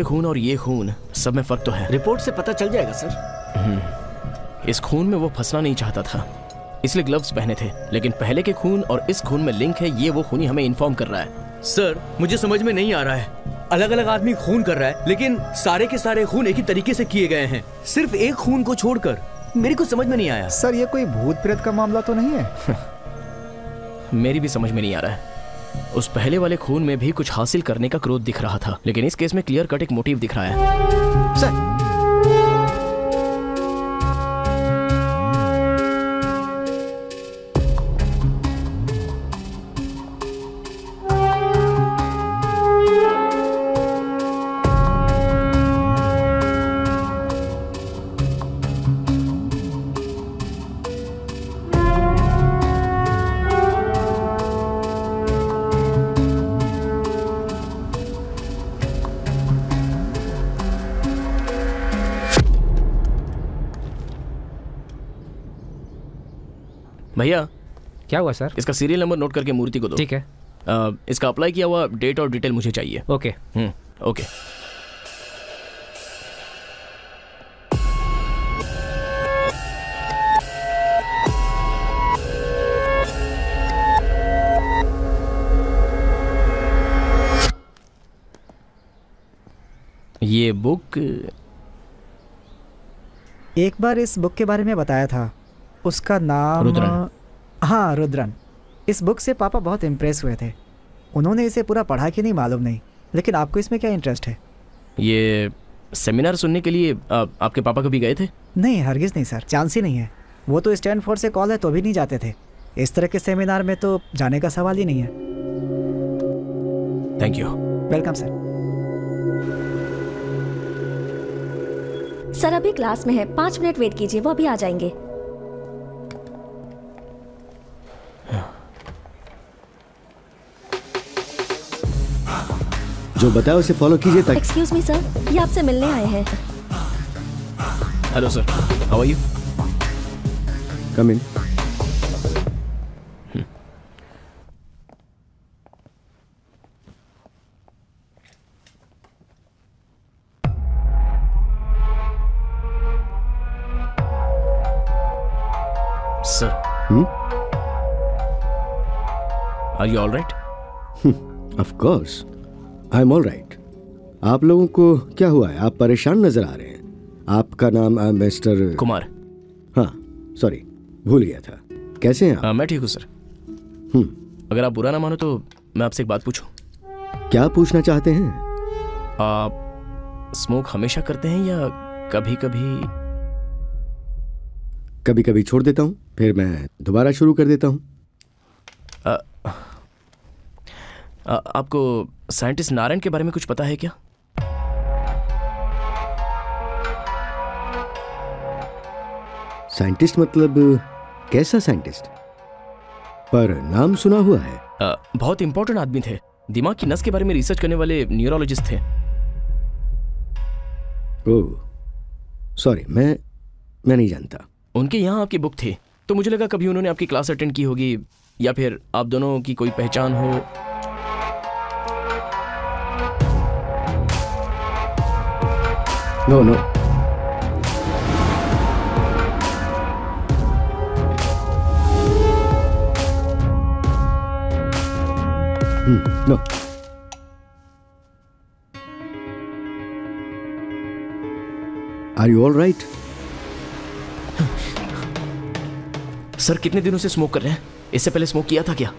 चुके खून और ये खून सब में फ़र्क तो है। रिपोर्ट से पता चल जाएगा सर। हम्म। इस खून में वो फंसना नहीं चाहता था। इसलिए ग्लव्स पहने थे। लेकिन पहले के खून और इस खून में लिंक है ये वो खूनी हमें इन्फॉर्म कर रहा है। सर मुझे समझ में नहीं आ रहा है। अलग अलग आदमी खून कर रहा है लेकिन सारे के सारे खून एक ही तरीके से किए गए हैं। सिर्फ़ एक खून को छोड़कर मेरे को समझ में नहीं आया। सर ये कोई भूत प्रेत का मामला तो नहीं है? मेरी भी समझ में नहीं आ रहा है। उस पहले वाले खून में भी कुछ हासिल करने का क्रोध दिख रहा था, लेकिन इस केस में क्लियर कट एक मोटिव दिख रहा है। सर भैया क्या हुआ सर? इसका सीरियल नंबर नोट करके मूर्ति को दो। ठीक है। अ, इसका अप्लाई किया हुआ डेट और डिटेल मुझे चाहिए। ओके। Hmm okay. ये बुक एक बार इस बुक के बारे में बताया था। उसका नाम रुद्रन। हाँ रुद्रन। इस बुक से पापा बहुत इम्प्रेस हुए थे। उन्होंने इसे पूरा पढ़ा कि नहीं मालूम नहीं। लेकिन आपको इसमें क्या इंटरेस्ट है? ये सेमिनार सुनने के लिए आ, आपके पापा कभी गए थे? नहीं हरगिज नहीं सर चांस ही नहीं है। वो तो स्टैंडफोर्ड से कॉल है तो भी नहीं जाते थे। इस तरह के सेमिनार में तो जाने का सवाल ही नहीं है। Thank you welcome sir sir अभी क्लास में है। पाँच मिनट वेट कीजिए वो अभी आ जाएँगे। जो बताए उसे फॉलो कीजिए तक एक्सक्यूज मी सर ये आपसे मिलने आए हैं। Hello sir how are you come in sir hmm are you all right of course I am all right आप लोगों को क्या हुआ है? आप परेशान नज़र आ रहे हैं। आपका नाम मिस्टर कुमार। हाँ सॉरी भूल गया था। कैसे हैं आप? हाँ, मैं ठीक हूँ सर। हम्म। अगर आप बुरा ना मानो तो मैं आपसे एक बात पूछूँ। क्या पूछना चाहते हैं? आप स्मोक हमेशा करते हैं या कभी कभी कभी कभी छोड़ देता हूँ फिर मैं दोबारा शुरू कर देता हूँ आ, आ, आपको साइंटिस्ट नारायण के बारे में कुछ पता है क्या? साइंटिस्ट मतलब कैसा साइंटिस्ट? पर नाम सुना हुआ है। आ, बहुत इंपॉर्टेंट आदमी थे। दिमाग की नस के बारे में रिसर्च करने वाले न्यूरोलॉजिस्ट थे। ओह सॉरी मैं मैं नहीं जानता। उनके यहाँ आपकी बुक थी। तो मुझे लगा कभी उन्होंने आपकी क्लास अटेंड की होगी या फिर आप दोनों की कोई पहचान हो। No no no are you all right sir कितने दिनों से स्मोक कर रहे हैं? इससे पहले स्मोक किया था क्या?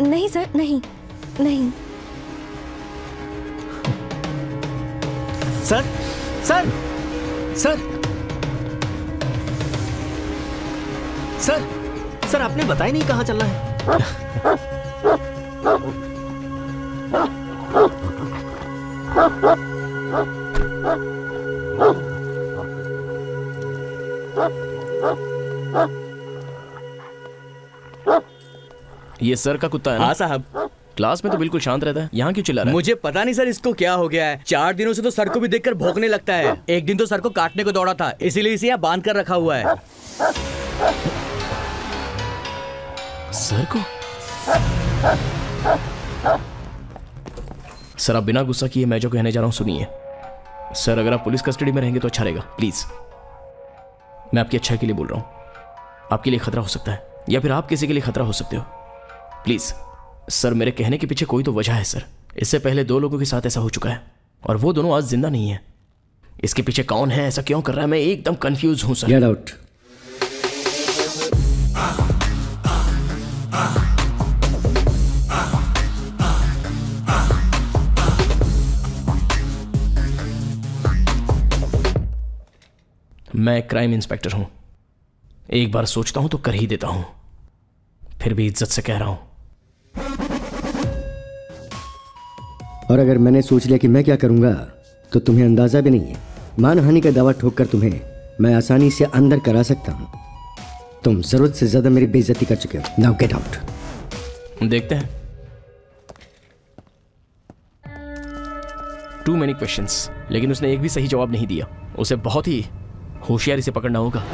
नहीं सर नहीं नहीं। Sir sir. Sir. Sir. Sir आपने बताया नहीं कहाँ चलना है? ये सर का कुत्ता है ना? हाँ साहब। क्लास में तो बिल्कुल शांत रहता है। यहाँ क्यों चिल्ला रहा है? मुझे पता नहीं सर इसको क्या हो गया है। चार दिनों से तो सर को भी देखकर भौंकने लगता है। एक दिन तो सर को काटने को दौड़ा था इसीलिए इसे यहाँ बाँध कर रखा हुआ है। सर को? सर आप बिना गुस्सा किए मैं जो कहने जा रहा हूँ सुनिए। सर अगर आप पुलिस कस्टडी में रहेंगे तो अच्छा रहेगा प्लीज़। मैं आपकी अच्छाई के लिए बोल रहा हूँ। आपके लिए खतरा हो सकता है या फिर आप किसी के लिए खतरा हो सकते हो। प्लीज़। सर मेरे कहने के पीछे कोई तो वजह है सर। इससे पहले दो लोगों के साथ ऐसा हो चुका है और वो दोनों आज ज़िंदा नहीं है। इसके पीछे कौन है ऐसा क्यों कर रहा है? मैं एकदम कंफ्यूज हूँ सर। आउट मैं क्राइम इंस्पेक्टर हूँ। एक बार सोचता हूँ तो कर ही देता हूँ। फिर भी इज़्ज़त से कह रहा हूँ। और अगर मैंने सोच लिया कि मैं क्या करूँगा तो तुम्हें अंदाज़ा भी नहीं है। मानहानि का दावा ठोक कर तुम्हें मैं आसानी से अंदर करा सकता हूँ। तुम ज़रूरत से ज़्यादा मेरी बेइज्जती कर चुके हो। नाउ गेट आउट देखते हैं। टू मैनी क्वेश्चंस लेकिन उसने एक भी सही जवाब नहीं दिया। उसे बहुत ही होशियारी से पकड़ना होगा।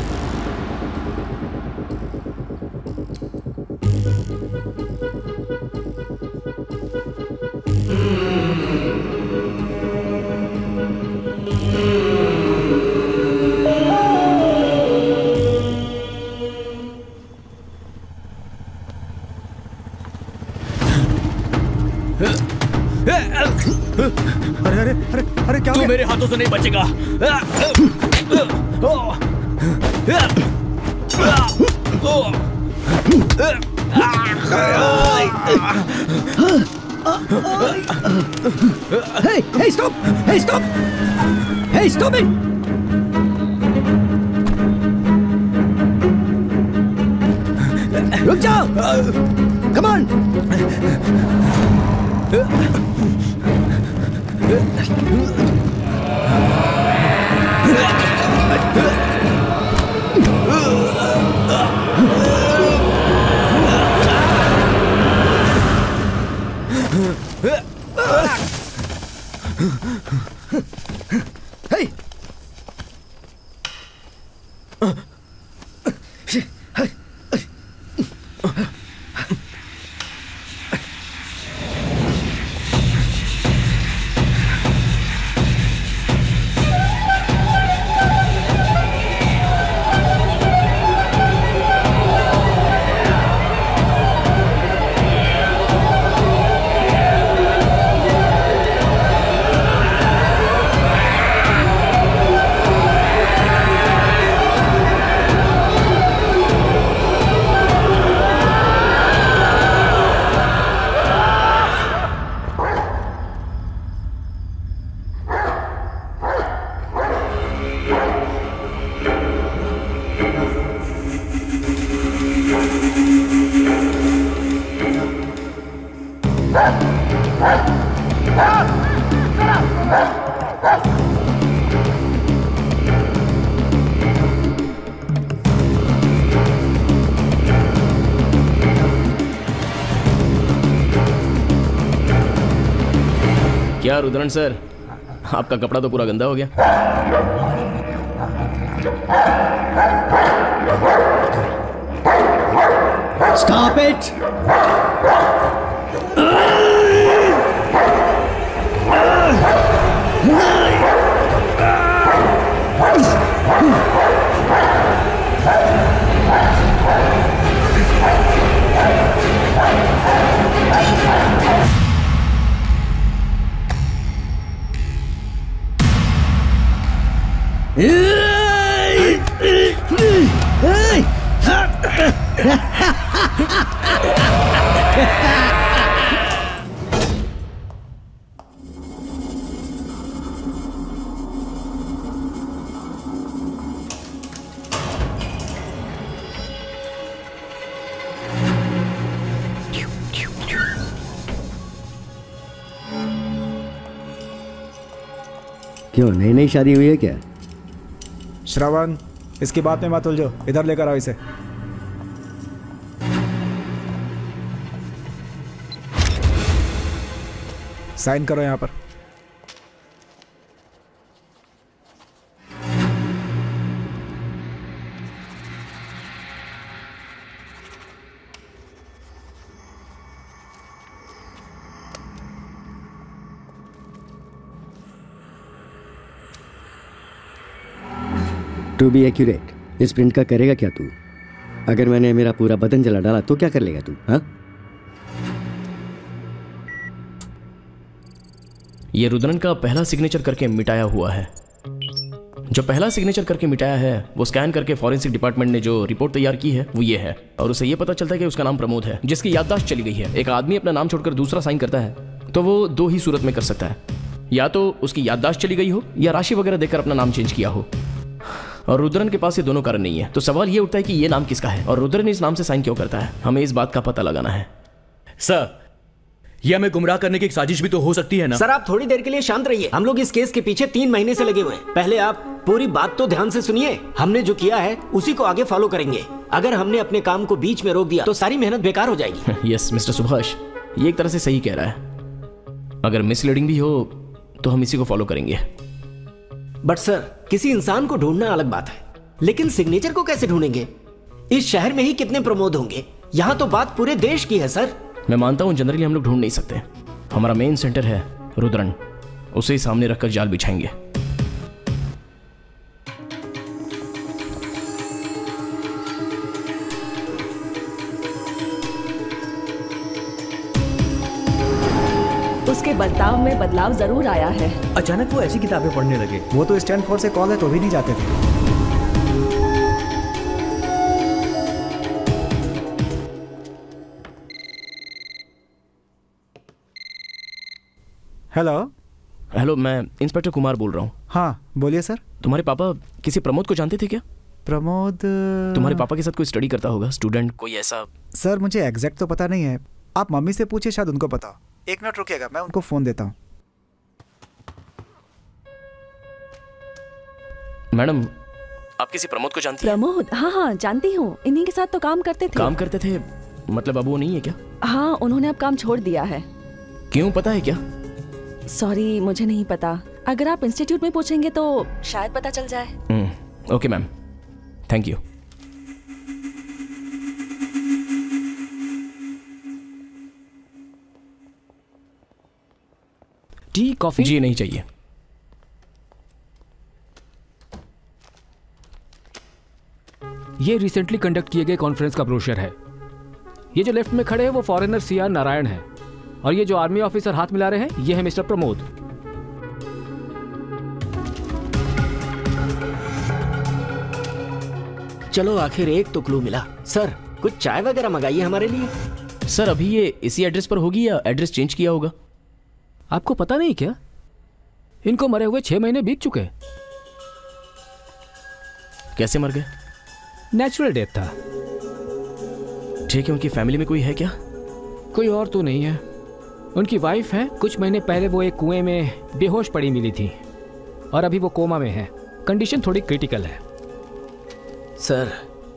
अरे अरे अरे अरे क्या तू मेरे हाथों से नहीं बचेगा। Come on! うっ क्या रुद्रन सर आपका कपड़ा तो पूरा गंदा हो गया Stop it! नई नई शादी हुई है क्या? श्रवण, इसकी बात में मत उलझो। इधर लेकर आओ इसे। साइन करो यहाँ पर। To be accurate. इस प्रिंट का करेगा क्या तू? अगर मैंने मेरा पूरा बदन जला डाला तो क्या कर लेगा तू हाँ? ये रुद्रन का पहला सिग्नेचर करके मिटाया हुआ है। जो पहला सिग्नेचर करके मिटाया है, वो स्कैन करके फॉरेंसिक डिपार्टमेंट ने जो रिपोर्ट तैयार की है, वो ये है। और उसे ये पता चलता है कि उसका नाम प्रमोद है, जिसकी याददाश्त चली गई है। एक आदमी अपना नाम छोड़कर दूसरा साइन करता है तो वो दो ही सूरत में कर सकता है। या तो उसकी याददाश्त चली गई हो, या राशि वगैरह देकर अपना नाम चेंज किया हो। और रुद्रन के पास ये दोनों कारण नहीं है। तो सवाल ये उठता है कि ये नाम किसका है? और रुद्रन इस नाम से साइन क्यों करता है? हमें इस बात का पता लगाना है। सर ये हमें गुमराह करने की एक साजिश भी तो हो सकती है ना? सर आप थोड़ी देर के लिए शांत रहिए। हम लोग इस केस के पीछे तीन महीने से लगे हुए हैं। पहले आप पूरी बात तो ध्यान से सुनिए। हमने जो किया है उसी को आगे फॉलो करेंगे। अगर हमने अपने काम को बीच में रोक दिया तो सारी मेहनत बेकार हो जाएगी। यस मिस्टर सुभाष ये एक तरह से सही कह रहा है। अगर मिसलीडिंग भी हो तो हम इसी को फॉलो करेंगे। बट सर किसी इंसान को ढूंढना अलग बात है। लेकिन सिग्नेचर को कैसे ढूंढेंगे? इस शहर में ही कितने प्रमोद होंगे? यहाँ तो बात पूरे देश की है, सर। मैं मानता हूँ जनरली हम लोग ढूंढ नहीं सकते। हमारा मेन सेंटर है रुद्रन। उसे ही सामने रखकर जाल बिछाएँगे। उसके बर्ताव में बदलाव ज़रूर आया है। अचानक वो ऐसी किताबें पढ़ने लगे। वो तो स्टैंड फोर से कॉल है तो भी नहीं जाते थे। हेलो? हेलो मैं इंस्पेक्टर कुमार बोल रहा हूँ। हाँ बोलिए सर। तुम्हारे पापा किसी प्रमोद को जानते थे क्या? प्रमोद तुम्हारे पापा के साथ कोई स्टडी करता होगा स्टूडेंट कोई ऐसा। सर मुझे एग्जैक्ट तो पता नहीं है। आप मम्मी से पूछिए शायद उनको पता हो। एक मिनट रुकिएगा मैं उनको फ़ोन देता हूँ। मैडम आप किसी प्रमोद को जानती हैं? प्रमोद? हाँ हाँ जानती हूँ। इन्हीं के साथ तो काम करते थे। काम करते थे? मतलब अब वो नहीं है क्या? हाँ उन्होंने अब काम छोड़ दिया है। क्यों पता है क्या? सॉरी मुझे नहीं पता। अगर आप इंस्टीट्यूट में पूछेंगे तो शायद पता चल जाए। हम्म, okay ma'am. Thank you tea coffee? जी नहीं चाहिए। ये रिसेंटली कंडक्ट किए गए कॉन्फ्रेंस का ब्रोशर है। ये जो लेफ़्ट में खड़े हैं वो फॉरेनर सी आर नारायण है। और ये जो आर्मी ऑफिसर हाथ मिला रहे हैं ये है मिस्टर प्रमोद। चलो आखिर एक तो क्लू मिला। सर कुछ चाय वगैरह मंगाइए हमारे लिए। सर अभी ये इसी एड्रेस पर होगी या एड्रेस चेंज किया होगा? आपको पता नहीं क्या? इनको मरे हुए छह महीने बीत चुके। कैसे मर गए? नेचुरल डेथ था। ठीक है उनकी फैमिली में कोई है क्या? कोई और तो नहीं है। उनकी वाइफ है। कुछ महीने पहले वो एक कुएँ में बेहोश पड़ी मिली थी। और अभी वो कोमा में है। कंडीशन थोड़ी क्रिटिकल है। सर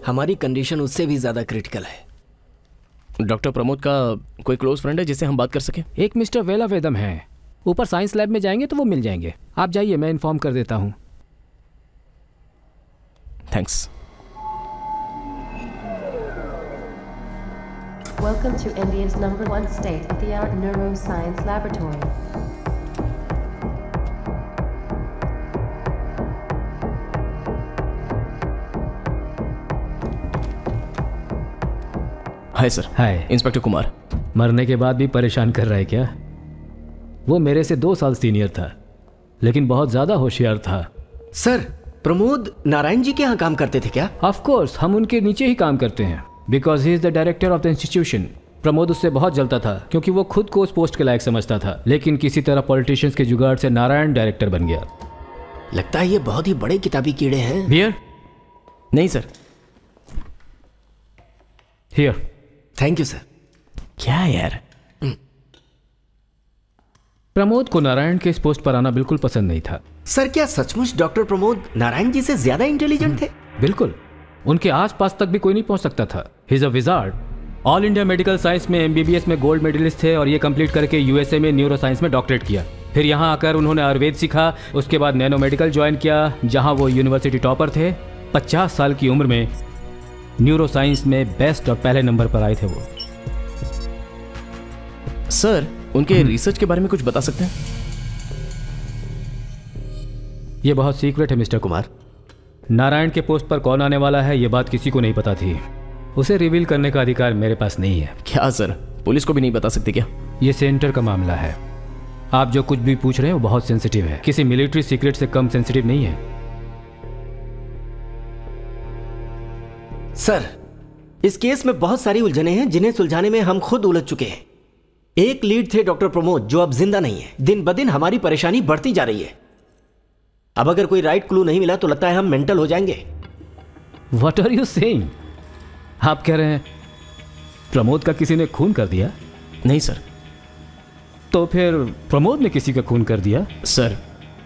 हमारी कंडीशन उससे भी ज़्यादा क्रिटिकल है। डॉक्टर प्रमोद का कोई क्लोज फ्रेंड है जिससे हम बात कर सके? एक मिस्टर वेला वेदम है। ऊपर साइंस लैब में जाएँगे तो वो मिल जाएँगे। आप जाइए मैं इन्फॉर्म कर देता हूँ। Thanks Welcome to India's number one state-of-the-art neuroscience laboratory. Hi sir hi inspector Kumar मरने के बाद भी परेशान कर रहा है क्या? वो मेरे से दो साल सीनियर था लेकिन बहुत ज़्यादा होशियार था। सर प्रमोद नारायण जी के यहाँ काम करते थे क्या? ऑफ़ कोर्स हम उनके नीचे ही काम करते हैं। Because he is the director of the institution Pramod उससे बहुत जलता था क्योंकि वो खुद को उस पोस्ट के लायक समझता था लेकिन किसी तरह पॉलिटिशियंस के जुगाड़ से नारायण डायरेक्टर बन गया। लगता है ये बहुत ही बड़े किताबी कीड़े हैं। बियर नहीं sir here thank you sir क्या यार? प्रमोद को नारायण के इस पोस्ट पर आना बिल्कुल पसंद नहीं था। सर क्या सचमुच डॉक्टर प्रमोद नारायण जी से ज़्यादा इंटेलिजेंट थे? बिल्कुल। उनके आसपास तक भी कोई नहीं पहुँच सकता था। He's a wizard all India medical science में एमबीबीएस में गोल्ड मेडलिस्ट थे और ये कंप्लीट करके यूएसए में न्यूरो साइंस में डॉक्टरेट किया। फिर यहाँ आकर उन्होंने आयुर्वेद सीखा उसके बाद नैनो मेडिकल ज्वाइन किया जहाँ वो यूनिवर्सिटी टॉपर थे। पचास साल की उम्र में न्यूरो साइंस में बेस्ट और पहले नंबर पर आए थे वो। सर उनके रिसर्च के बारे में कुछ बता सकते हैं? ये बहुत सीक्रेट है मिस्टर कुमार। नारायण के पोस्ट पर कौन आने वाला है ये बात किसी को नहीं पता थी। उसे रिवील करने का अधिकार मेरे पास नहीं है। क्या सर पुलिस को भी नहीं बता सकते क्या? ये सेंटर का मामला है। आप जो कुछ भी पूछ रहे हैं वो बहुत सेंसिटिव है। किसी मिलिट्री सीक्रेट से कम सेंसिटिव नहीं है। सर इस केस में बहुत सारी उलझने हैं जिन्हें सुलझाने में हम खुद उलझ चुके हैं। एक लीड थे डॉक्टर प्रमोद जो अब ज़िंदा नहीं है। दिन ब दिन हमारी परेशानी बढ़ती जा रही है। अब अगर कोई राइट क्लू नहीं मिला तो लगता है हम मेंटल हो जाएँगे। वट आर यू सेइंग आप कह रहे हैं प्रमोद का किसी ने खून कर दिया? नहीं सर। तो फिर प्रमोद ने किसी का खून कर दिया? सर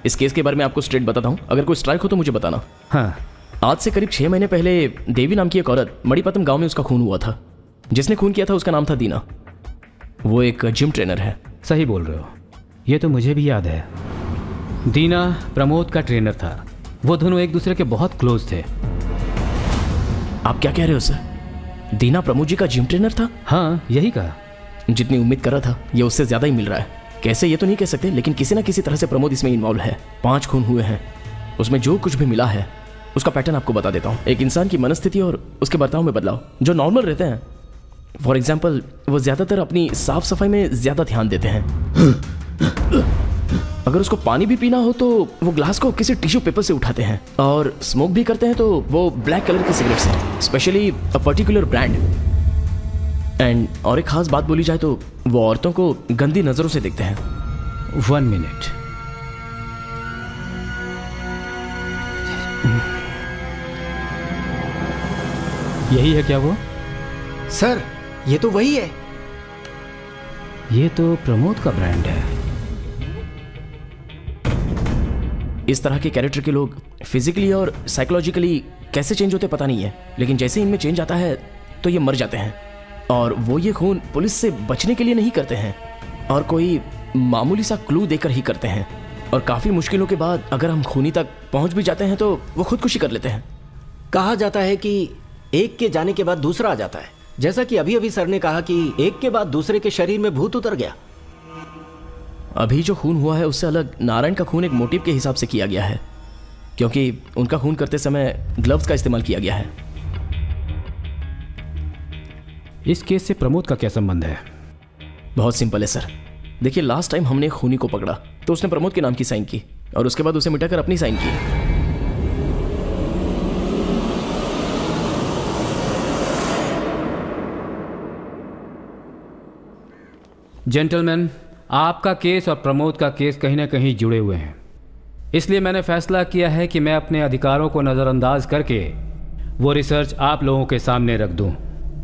इस केस के बारे में आपको स्ट्रेट बताता हूँ। अगर कोई स्ट्राइक हो तो मुझे बताना। हाँ। आज से करीब छह महीने पहले देवी नाम की एक औरत मणिपतम गाँव में उसका खून हुआ था जिसने खून किया था उसका नाम था दीना। वो एक जिम ट्रेनर है। सही बोल रहे हो। ये तो मुझे भी याद है। दीना प्रमोद का ट्रेनर था। वो दोनों एक दूसरे के बहुत क्लोज थे। आप क्या कह रहे हो सर दीना प्रमोद जी का जिम ट्रेनर था? हाँ यही कहा। जितनी उम्मीद कर रहा था ये उससे ज़्यादा ही मिल रहा है। कैसे ये तो नहीं कह सकते लेकिन किसी ना किसी तरह से प्रमोद इसमें इन्वॉल्व है। पाँच खून हुए हैं। उसमें जो कुछ भी मिला है उसका पैटर्न आपको बता देता हूँ। एक इंसान की मनस्थिति और उसके बर्ताव में बदलाव, जो नॉर्मल रहते हैं। फॉर एग्ज़ाम्पल वो ज़्यादातर अपनी साफ़ सफ़ाई में ज़्यादा ध्यान देते हैं। अगर उसको पानी भी पीना हो तो वो ग्लास को किसी टिश्यू पेपर से उठाते हैं। और स्मोक भी करते हैं तो वो ब्लैक कलर की सिगरेट से specially a particular brand and और एक खास बात बोली जाए तो वो औरतों को गंदी नज़रों से देखते हैं। वन मिनट यही है क्या वो? सर ये तो वही है। ये तो प्रमोद का ब्रांड है। इस तरह के कैरेक्टर के लोग फिजिकली और साइकोलॉजिकली कैसे चेंज होते पता नहीं है लेकिन जैसे इनमें चेंज आता है तो ये मर जाते हैं। और वो ये खून पुलिस से बचने के लिए नहीं करते हैं और कोई मामूली सा क्लू देकर ही करते हैं। और काफ़ी मुश्किलों के बाद अगर हम खूनी तक पहुँच भी जाते हैं तो वो खुदकुशी कर लेते हैं। कहा जाता है कि एक के जाने के बाद दूसरा आ जाता है। जैसा कि अभी अभी सर ने कहा कि एक के बाद दूसरे के शरीर में भूत उतर गया। अभी जो खून हुआ है उससे अलग नारायण का खून एक मोटिव के हिसाब से किया गया है क्योंकि उनका खून करते समय ग्लव्स का इस्तेमाल किया गया है। इस केस से प्रमोद का क्या संबंध है? बहुत सिंपल है सर। देखिए लास्ट टाइम हमने खूनी को पकड़ा तो उसने प्रमोद के नाम की साइन की और उसके बाद उसे मिटाकर अपनी साइन की। जेंटलमैन आपका केस और प्रमोद का केस कहीं ना कहीं जुड़े हुए हैं। इसलिए मैंने फैसला किया है कि मैं अपने अधिकारों को नज़रअंदाज करके वो रिसर्च आप लोगों के सामने रख दूँ।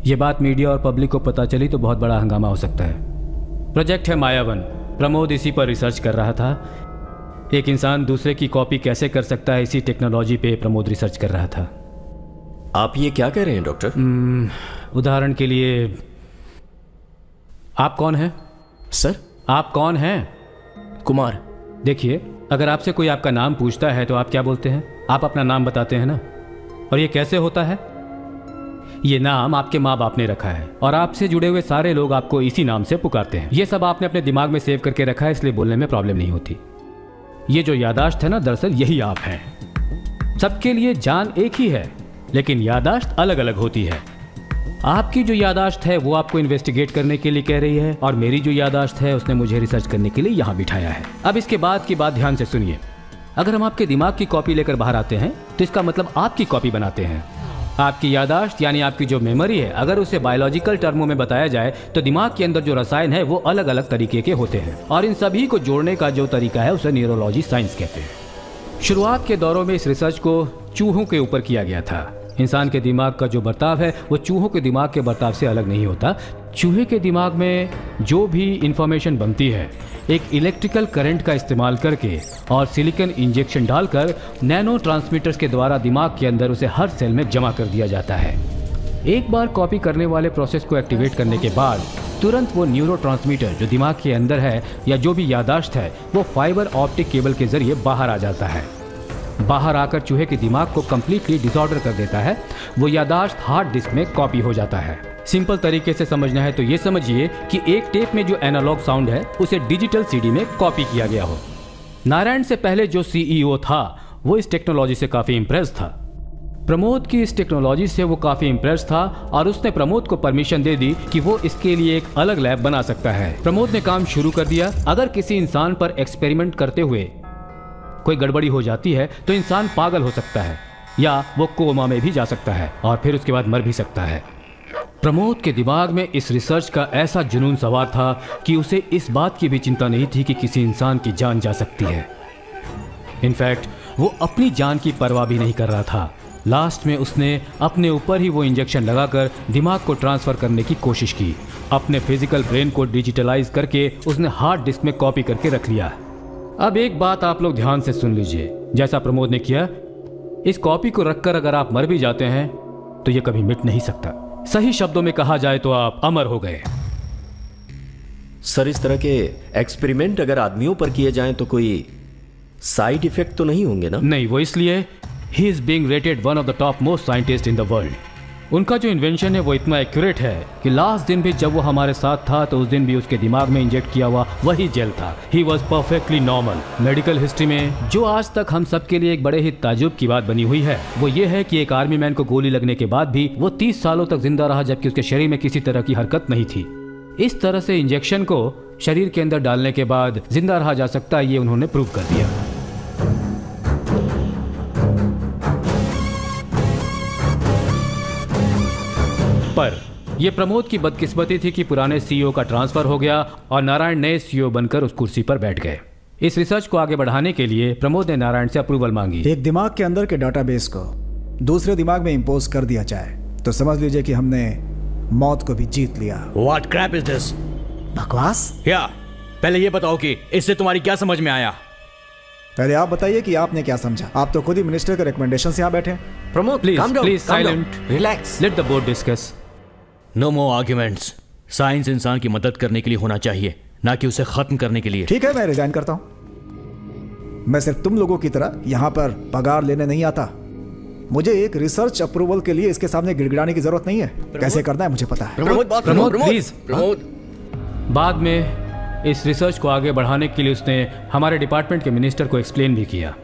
ये बात मीडिया और पब्लिक को पता चली तो बहुत बड़ा हंगामा हो सकता है। प्रोजेक्ट है मायावन। प्रमोद इसी पर रिसर्च कर रहा था। एक इंसान दूसरे की कॉपी कैसे कर सकता है इसी टेक्नोलॉजी पे प्रमोद रिसर्च कर रहा था। आप ये क्या कह रहे हैं डॉक्टर? उदाहरण के लिए आप कौन हैं? सर? आप कौन हैं? कुमार। देखिए अगर आपसे कोई आपका नाम पूछता है तो आप क्या बोलते हैं? आप अपना नाम बताते हैं ना? और ये कैसे होता है? ये नाम आपके माँ बाप ने रखा है और आपसे जुड़े हुए सारे लोग आपको इसी नाम से पुकारते हैं। ये सब आपने अपने दिमाग में सेव करके रखा है इसलिए बोलने में प्रॉब्लम नहीं होती। ये जो यादाश्त है ना दरअसल यही आप हैं। सबके लिए जान एक ही है लेकिन यादाश्त अलग अलग होती है। आपकी जो यादाश्त है, वो आपको इन्वेस्टिगेट करने के लिए कह रही है और मेरी जो यादाश्त है, उसने मुझे रिसर्च करने के लिए यहाँ बिठाया है। अब इसके बाद की बात ध्यान से सुनिए। अगर हम आपके दिमाग की कॉपी लेकर बाहर आते हैं तो इसका मतलब आपकी कॉपी बनाते हैं। आपकी यादाश्त, यानी आपकी जो मेमोरी है, अगर उसे बायोलॉजिकल टर्मों में बताया जाए तो दिमाग के अंदर जो रसायन है, वो अलग अलग तरीके के होते हैं। और इन सभी को जोड़ने का जो तरीका है, उसे न्यूरोलॉजी साइंस कहते हैं। शुरुआत के दौरों में इस रिसर्च को चूहों के ऊपर किया गया था। इंसान के दिमाग का जो बर्ताव है, वो चूहों के दिमाग के बर्ताव से अलग नहीं होता। चूहे के दिमाग में जो भी इंफॉर्मेशन बनती है, एक इलेक्ट्रिकल करंट का इस्तेमाल करके और सिलिकन इंजेक्शन डालकर नैनो ट्रांसमीटर्स के द्वारा दिमाग के अंदर उसे हर सेल में जमा कर दिया जाता है। एक बार कॉपी करने वाले प्रोसेस को एक्टिवेट करने के बाद, तुरंत वो न्यूरो जो दिमाग के अंदर है या जो भी यादाश्त है, वो फाइबर ऑप्टिक केबल के ज़रिए बाहर आ जाता है। बाहर आकर चूहे के दिमाग को कम्प्लीटली डिसऑर्डर कर देता है। वो यादाश्त हार्ड डिस्क में कॉपी हो जाता है। सिंपल तरीके से समझना है तो ये समझिए कि एक टेप में जो एनालॉग साउंड है, उसे डिजिटल सीडी में कॉपी किया गया हो। नारायण से पहले जो सीईओ था, वो इस टेक्नोलॉजी से काफ़ी इम्प्रेस था। प्रमोद की इस टेक्नोलॉजी से वो काफ़ी इम्प्रेस था और उसने प्रमोद को परमिशन दे दी कि वो इसके लिए एक अलग लैब बना सकता है। प्रमोद ने काम शुरू कर दिया। अगर किसी इंसान पर एक्सपेरिमेंट करते हुए कोई गड़बड़ी हो जाती है तो इंसान पागल हो सकता है, या वो कोमा में भी जा सकता है, और फिर उसके बाद मर भी सकता है। प्रमोद के दिमाग में इस रिसर्च का ऐसा जुनून सवार था कि उसे इस बात की भी चिंता नहीं थी कि किसी इंसान की जान जा सकती है। इनफैक्ट, वो अपनी जान की परवाह भी नहीं कर रहा था। लास्ट में उसने अपने ऊपर ही वो इंजेक्शन लगाकर दिमाग को ट्रांसफ़र करने की कोशिश की। अपने फ़िज़िकल ब्रेन को डिजिटलाइज करके उसने हार्ड डिस्क में कॉपी करके रख लिया। अब एक बात आप लोग ध्यान से सुन लीजिए। जैसा प्रमोद ने किया इस कॉपी को रखकर अगर आप मर भी जाते हैं तो ये कभी मिट नहीं सकता। सही शब्दों में कहा जाए तो आप अमर हो गए। सर इस तरह के एक्सपेरिमेंट अगर आदमियों पर किए जाएँ तो कोई साइड इफ़ेक्ट तो नहीं होंगे ना? नहीं वो इसलिए ही is being rated one of the top most scientist in the world उनका जो इन्वेंशन है, वो इतना एक्यूरेट है कि लास्ट दिन भी जब वो हमारे साथ था तो उस दिन भी उसके दिमाग में इंजेक्ट किया हुआ वही जेल था। He was perfectly normal medical history में, जो आज तक हम सबके लिए एक बड़े ही ताजुब की बात बनी हुई है, वो ये है कि एक आर्मी मैन को गोली लगने के बाद भी वो तीस सालों तक ज़िंदा रहा, जबकि उसके शरीर में किसी तरह की हरकत नहीं थी। इस तरह से इंजेक्शन को शरीर के अंदर डालने के बाद ज़िंदा रहा जा सकता है, ये उन्होंने प्रूव कर दिया। पर। यह प्रमोद की बदकिस्मती थी कि पुराने सीईओ का ट्रांसफ़र हो गया और नारायण नए सीईओ बनकर उस कुर्सी पर बैठ गए। इस रिसर्च को आगे बढ़ाने के लिए प्रमोद ने नारायण से अप्रूवल मांगी। एक दिमाग के अंदर के डाटाबेस को दूसरे दिमाग में इंपोज कर दिया जाए तो समझ लीजिए कि हमने मौत को भी जीत लिया। व्हाट क्रैप इज़ दिस बकवास? क्या पहले ये बताओ कि इससे तुम्हारी क्या समझ में आया? पहले आप बताइए कि आपने क्या समझा। आप तो खुद ही मिनिस्टर के रिकमेंडेशन से यहाँ बैठे Pramod please please silent relax let the board discuss no more arguments science इंसान की मदद करने के लिए होना चाहिए ना कि उसे खत्म करने के लिए। ठीक है मैं रिजाइन करता हूँ। मैं सिर्फ़ तुम लोगों की तरह यहाँ पर पगार लेने नहीं आता। मुझे एक रिसर्च अप्रूवल के लिए इसके सामने गिड़गिड़ाने की ज़रूरत नहीं है। कैसे करना है मुझे पता है। प्रमोद प्लीज़ बाद में इस रिसर्च को आगे बढ़ाने के लिए उसने हमारे डिपार्टमेंट के मिनिस्टर को एक्सप्लेन भी किया।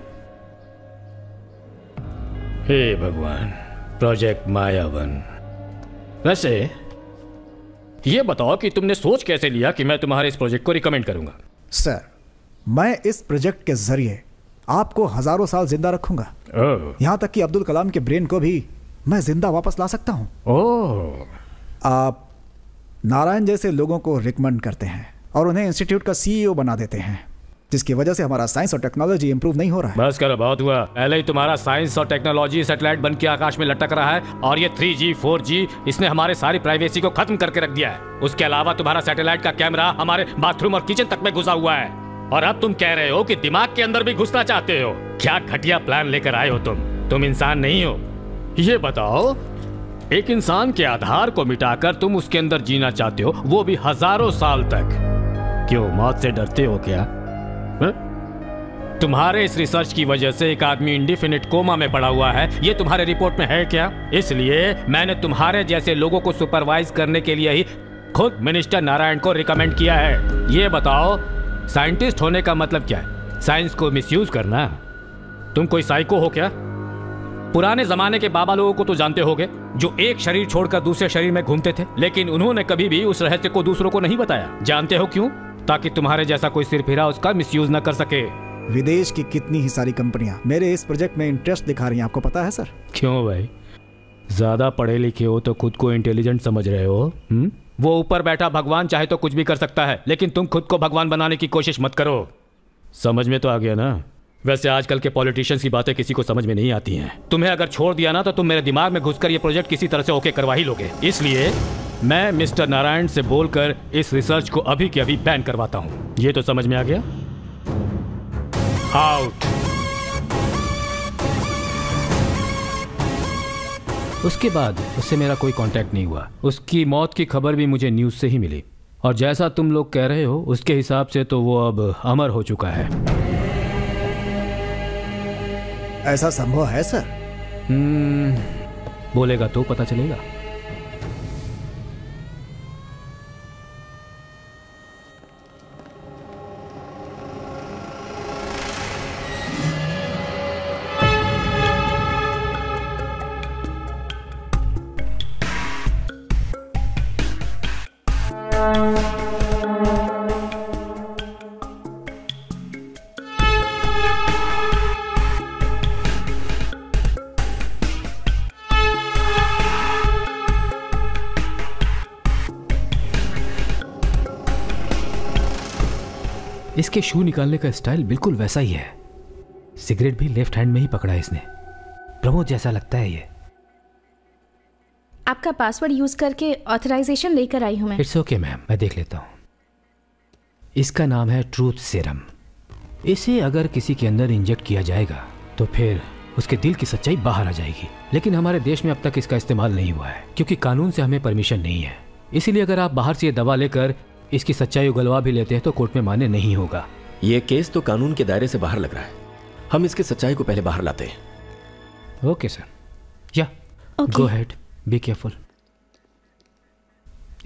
हे भगवान प्रोजेक्ट मायावन। वैसे ये बताओ कि तुमने सोच कैसे लिया कि मैं तुम्हारे इस प्रोजेक्ट को रिकमेंड करूँगा? सर मैं इस प्रोजेक्ट के ज़रिए आपको हज़ारों साल ज़िंदा रखूँगा। यहाँ तक कि अब्दुल कलाम के ब्रेन को भी मैं ज़िंदा वापस ला सकता हूँ। आप नारायण जैसे लोगों को रिकमेंड करते हैं और उन्हें इंस्टीट्यूट का सीईओ बना देते हैं। जिसकी वजह से हमारा साइंस और टेक्नोलॉजी इंप्रूव नहीं हो रहा है। बस करो बहुत हुआ। पहले ही तुम्हारा साइंस और टेक्नोलॉजी सैटेलाइट बन के आकाश में लटक रहा है और ये 3G, 4G इसने हमारे सारी प्राइवेसी को खत्म करके रख दिया है। उसके अलावा तुम्हारा सैटेलाइट का कैमरा हमारे बाथरूम और किचन तक में घुसा हुआ है। और अब तुम कह रहे हो कि दिमाग के अंदर भी घुसना चाहते हो। क्या घटिया प्लान लेकर आए हो तुम? तुम इंसान नहीं हो। ये बताओ एक इंसान के आधार को मिटाकर तुम उसके अंदर जीना चाहते हो वो भी हज़ारों साल तक। क्यों मौत से डरते हो क्या? तुम्हारे इस रिसर्च की वजह से एक आदमी इंडिफिनिट कोमा में पड़ा हुआ है। ये तुम्हारे रिपोर्ट में है क्या? इसलिए मैंने तुम्हारे जैसे लोगों को सुपरवाइज करने के लिए ही खुद मिनिस्टर नारायण को रिकमेंड किया है। ये बताओ साइंटिस्ट होने का मतलब क्या है? साइंस को मिसयूज करना? तुम कोई साइको हो क्या? पुराने जमाने के बाबा लोगों को तो जानते होगे, जो एक शरीर छोड़कर दूसरे शरीर में घूमते थे, लेकिन उन्होंने कभी भी उस रहस्य को दूसरों को नहीं बताया। जानते हो क्यों? ताकि तुम्हारे जैसा कोई सिर फिरा उसका मिसयूज न कर सके। विदेश की कितनी ही सारी कंपनियाँ मेरे इस प्रोजेक्ट में इंटरेस्ट दिखा रही हैं आपको पता है सर क्यों भाई? ज़्यादा पढ़े लिखे हो तो खुद को इंटेलिजेंट समझ रहे हो हुँ? वो ऊपर बैठा भगवान चाहे तो कुछ भी कर सकता है लेकिन तुम खुद को भगवान बनाने की कोशिश मत करो। समझ में तो आ गया ना? वैसे आजकल के पॉलिटिशियंस की बातें किसी को समझ में नहीं आती हैं। तुम्हें अगर छोड़ दिया ना तो तुम मेरे दिमाग में घुसकर ये प्रोजेक्ट किसी तरह से ओके करवा ही लोगे। इसलिए मैं मिस्टर नारायण से बोलकर इस रिसर्च को अभी के अभी बैन करवाता हूँ। ये तो समझ में आ गया? आउट उसके बाद उससे मेरा कोई कांटेक्ट नहीं हुआ। उसकी मौत की खबर भी मुझे न्यूज़ से ही मिली। और जैसा तुम लोग कह रहे हो उसके हिसाब से तो वो अब अमर हो चुका है। ऐसा संभव है सर? हम्म, बोलेगा तो पता चलेगा। इसके शू निकालने का स्टाइल बिल्कुल वैसा ही है। सिगरेट भी लेफ़्ट हैंड में ही पकड़ा है इसने। प्रमोद जैसा लगता है ये। आपका पासवर्ड यूज़ करके ऑथराइजेशन लेकर आई हूँ मैं। इट्स ओके मैम मैं देख लेता हूँ। इसका नाम है ट्रूथ सीरम। इसे अगर किसी के अंदर इंजेक्ट किया जाएगा तो फिर उसके दिल की सच्चाई बाहर आ जाएगी। लेकिन हमारे देश में अब तक इसका इस्तेमाल नहीं हुआ है क्योंकि कानून से हमें परमिशन नहीं है। इसीलिए अगर आप बाहर से ये दवा लेकर इसकी सच्चाई उगलवा भी लेते हैं तो कोर्ट में मान्य नहीं होगा। ये केस तो कानून के दायरे से बाहर लग रहा है। हम इसकी सच्चाई को पहले बाहर लाते हैं। Okay sir. Yeah go ahead be careful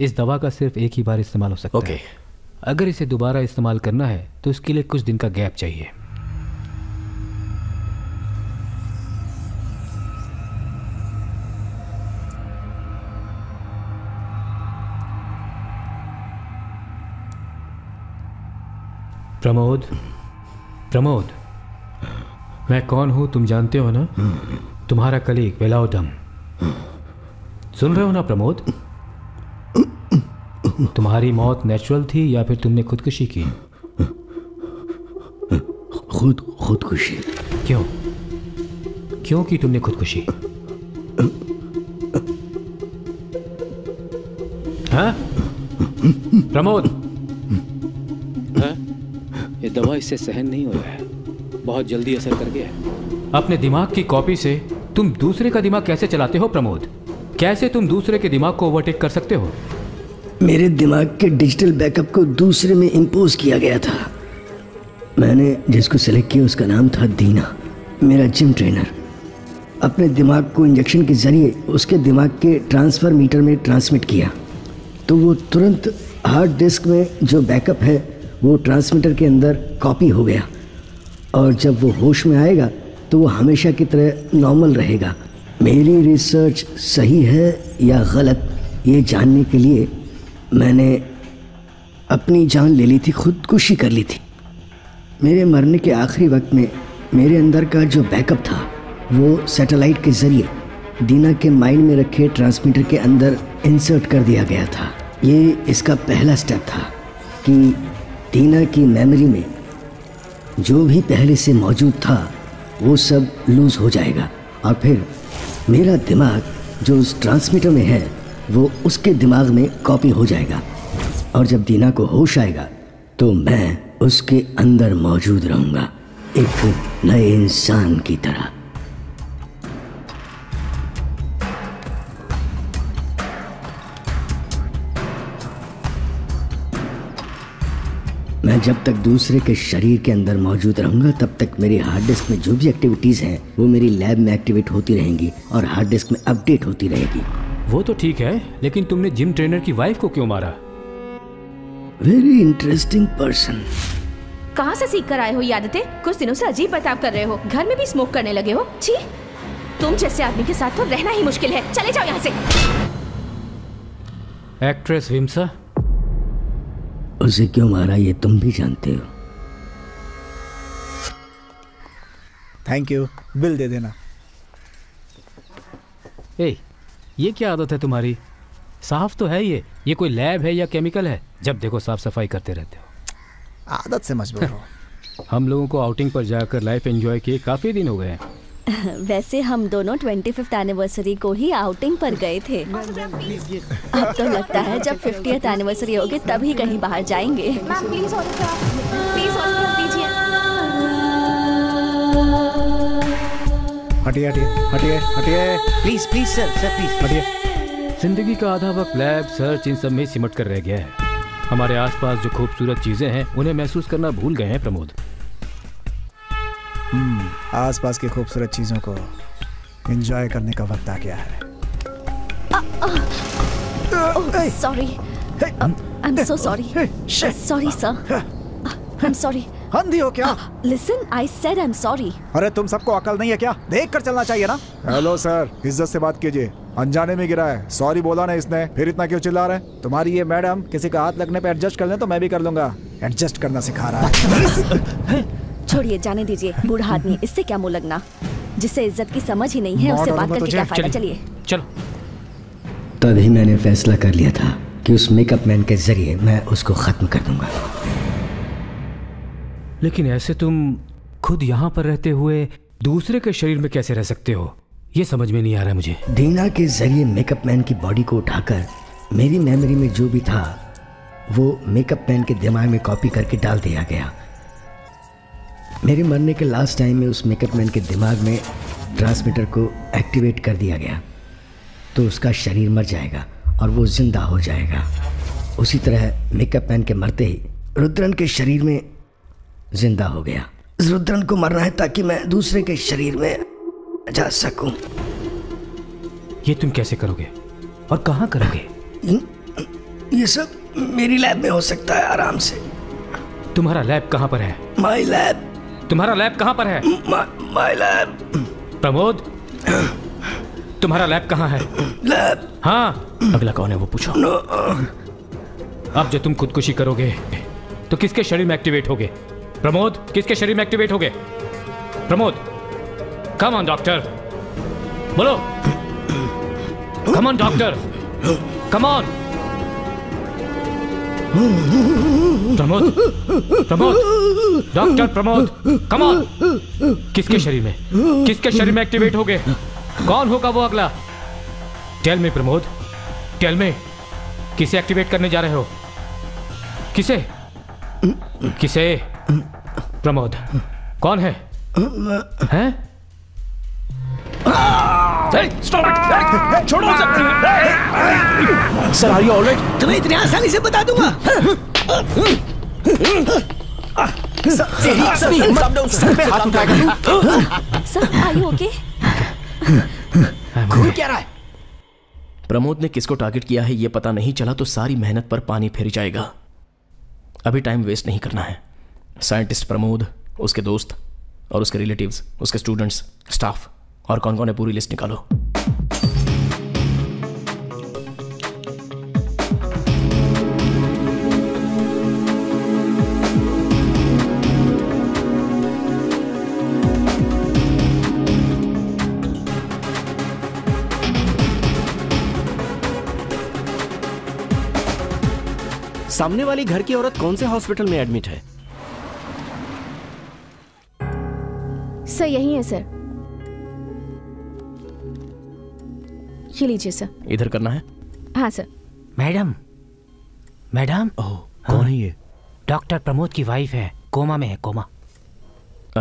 इस दवा का सिर्फ़ एक ही बार इस्तेमाल हो सकता okay. है अगर इसे दोबारा इस्तेमाल करना है तो इसके लिए कुछ दिन का गैप चाहिए। प्रमोद प्रमोद। मैं कौन हूँ तुम जानते हो ना? तुम्हारा कलीग वेलाउदम सुन रहे हो ना प्रमोद? तुम्हारी मौत नेचुरल थी या फिर तुमने खुदकुशी की? खुद खुदकुशी। क्यों? क्यों की तुमने खुदकुशी? हाँ? प्रमोद? हाँ? ये दवा इससे सहन नहीं हो रहा है। बहुत जल्दी असर कर गया है। अपने दिमाग की कॉपी से तुम दूसरे का दिमाग कैसे चलाते हो प्रमोद? कैसे तुम दूसरे के दिमाग को ओवरटेक कर सकते हो? मेरे दिमाग के डिजिटल बैकअप को दूसरे में इम्पोज किया गया था। मैंने जिसको सेलेक्ट किया उसका नाम था दीना मेरा जिम ट्रेनर अपने दिमाग को इंजेक्शन के ज़रिए उसके दिमाग के ट्रांसफ़र मीटर में ट्रांसमिट किया। तो वो तुरंत हार्ड डिस्क में जो बैकअप है वो ट्रांसमीटर के अंदर कॉपी हो गया। और जब वो होश में आएगा तो वो हमेशा की तरह नॉर्मल रहेगा। मेरी रिसर्च सही है या गलत, ये जानने के लिए मैंने अपनी जान ले ली थी, खुदकुशी कर ली थी। मेरे मरने के आखिरी वक्त में मेरे अंदर का जो बैकअप था, वो सैटेलाइट के ज़रिए दीना के माइंड में रखे ट्रांसमीटर के अंदर इंसर्ट कर दिया गया था। ये इसका पहला स्टेप था कि दीना की मेमोरी में जो भी पहले से मौजूद था, वो सब लूज हो जाएगा। और फिर मेरा दिमाग जो उस ट्रांसमीटर में है, वो उसके दिमाग में कॉपी हो जाएगा। और जब दीना को होश आएगा तो मैं उसके अंदर मौजूद रहूँगा। एक नए इंसान की तरह। मैं जब तक दूसरे के शरीर के अंदर मौजूद रहूँगा तब तक मेरी हार्ड डिस्क में जो भी एक्टिविटीज़ हैं वो मेरी लैब में एक्टिवेट होती रहेंगी और हार्ड डिस्क में अपडेट होती रहेगी। वो तो ठीक है लेकिन तुमने जिम ट्रेनर की वाइफ को क्यों मारा? वेरी इंटरेस्टिंग पर्सन कहाँ से सीख कर आए हो ये आदतें कुछ दिनों से अजीब बर्ताव कर रहे हो। घर में भी स्मोक करने लगे हो? छी! तुम जैसे आदमी के साथ तो रहना ही मुश्किल है। चले जाओ यहाँ से। एक्ट्रेस हिमसा उसे क्यों मारा ये तुम भी जानते हो। थैंक यू बिल दे देना। ए ये क्या आदत है तुम्हारी? साफ़ तो है ये। ये कोई लैब है या केमिकल है? जब देखो साफ़ सफ़ाई करते रहते हो। आदत से मजबूर हो हम लोगों को आउटिंग पर जाकर लाइफ एंजॉय किए काफ़ी दिन हो गए हैं। वैसे हम दोनों ट्वेंटी फिफ्थ एनिवर्सरी को ही आउटिंग पर गए थे। अब तो लगता है जब फिफ्टियथ एनिवर्सरी होगी तभी कहीं बाहर जाएँगे। प्लीज़ हटिए हटिए हटिए हटिए। Please please sir sir please हटिए। ज़िंदगी का आधा वक्त लैब सर्च इन सब में सिमट कर रह गया है। हमारे आसपास जो खूबसूरत चीज़ें हैं उन्हें महसूस करना भूल गए हैं प्रमोद। आसपास की खूबसूरत चीज़ों को एंजॉय करने का वक्त आ गया है। Sorry I am so sorry sorry sir I am sorry अंधी हो क्या? Listen I said I am sorry अरे तुम सबको अकल नहीं है क्या? देख कर चलना चाहिए ना? हेलो सर इज़्ज़त से बात कीजिए। अनजाने में गिरा है। सॉरी बोला ना इसने। फिर इतना क्यों चिल्ला रहा है? तुम्हारी ये मैडम किसी का हाथ लगने पे एडजस्ट कर ले तो मैं भी कर लूँगा। एडजस्ट करना सिखा रहा है। छोड़िए जाने दीजिए बूढ़ा आदमी इससे क्या मुँह लगना? जिसे इज़्ज़त की समझ ही नहीं है उससे बात करके क्या फ़ायदा? चलिए। चलो। तभी मैंने फैसला कर लिया था कि उस मेकअप मैन के ज़रिए मैं उसको खत्म कर दूँगा। लेकिन ऐसे तुम खुद यहाँ पर रहते हुए दूसरे के शरीर में कैसे रह सकते हो? ये समझ में नहीं आ रहा मुझे। दीना के ज़रिए मेकअप मैन की बॉडी को उठाकर मेरी मेमोरी में जो भी था वो मेकअप मैन के दिमाग में कॉपी करके डाल दिया गया। मेरे मरने के लास्ट टाइम में उस मेकअप मैन के दिमाग में ट्रांसमीटर को एक्टिवेट कर दिया गया। तो उसका शरीर मर जाएगा और वो ज़िंदा हो जाएगा। उसी तरह मेकअप मैन के मरते ही रुद्रन के शरीर में ज़िंदा हो गया। रुद्रन को मरना है ताकि मैं दूसरे के शरीर में जा सकूँ। ये तुम कैसे करोगे? और कहाँ करोगे? ये सब मेरी लैब में हो सकता है आराम से। तुम्हारा लैब कहाँ पर है? माई लैब तुम्हारा लैब कहाँ पर है? माय लैब प्रमोद तुम्हारा लैब कहाँ है? लैब हाँ अगला कौन है वो पूछो। No. अब जो तुम खुदकुशी करोगे तो किसके शरीर में एक्टिवेट होगे? प्रमोद किसके शरीर में एक्टिवेट होगे? प्रमोद कम ऑन डॉक्टर बोलो। Come on doctor come on Pramod Pramod, doctor Pramod come on किसके शरीर में? किसके शरीर में एक्टिवेट हो गए? कौन होगा वो अगला? टेल में प्रमोद. टेल में किसे एक्टिवेट करने जा रहे हो? किसे? किसे? प्रमोद. कौन है? हैं? छोड़ो सर आर यू ऑलराइट तुम्हें इतनी आसानी से बता दूँगा। सर पे हाथ उठाएगा सर आर यू ओके घूम क्या रहा है? प्रमोद ने किसको टारगेट किया है ये पता नहीं चला तो सारी मेहनत पर पानी फिर जाएगा। अभी टाइम वेस्ट नहीं करना है। साइंटिस्ट प्रमोद उसके दोस्त और उसके रिलेटिव्स उसके स्टूडेंट्स स्टाफ और कौन कौन है पूरी लिस्ट निकालो। सामने वाली घर की औरत कौन से हॉस्पिटल में एडमिट है? सर, यही है, सर। ये लीजिए सर। इधर करना है? हाँ सर। मैडम मैडम ओह कौन है ये? डॉक्टर प्रमोद की वाइफ है कोमा में है कोमा। अ,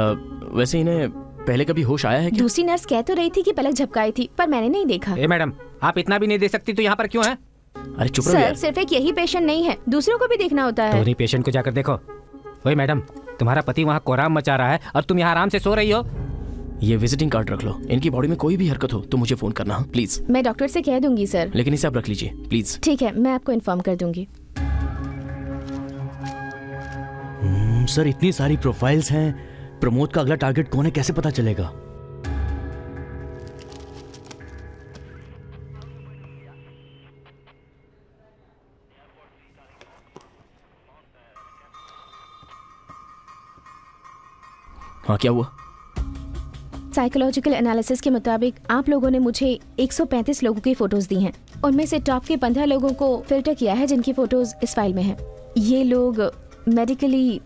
वैसे इन्हें पहले कभी होश आया है क्या? दूसरी नर्स कह तो रही थी कि पलक झपकाई थी पर मैंने नहीं देखा। ए मैडम आप इतना भी नहीं दे सकती तो यहाँ पर क्यों है? अरे चुप सर सिर्फ़ एक यही पेशेंट नहीं है दूसरों को भी देखना होता तो है पेशेंट को जाकर देखो। वही मैडम तुम्हारा पति वहाँ कोराम मचा रहा है और तुम यहाँ आराम से सो रही हो। ये विजिटिंग कार्ड रख लो। इनकी बॉडी में कोई भी हरकत हो तो मुझे फ़ोन करना प्लीज़ मैं डॉक्टर से कह दूँगी सर लेकिन इसे आप रख लीजिए प्लीज़ ठीक है मैं आपको इन्फॉर्म कर दूँगी। सर इतनी सारी प्रोफाइल्स हैं। प्रमोद का अगला टारगेट कौन है कैसे पता चलेगा? हाँ क्या हुआ? साइकोलॉजिकल एनालिसिस के मुताबिक आप लोगों ने मुझे 135 लोगों की फ़ोटोज़ दी हैं। उनमें से टॉप के 15 लोगों को फ़िल्टर किया है जिनकी फ़ोटोज़ इस फ़ाइल में हैं। ये लोग मेडिकली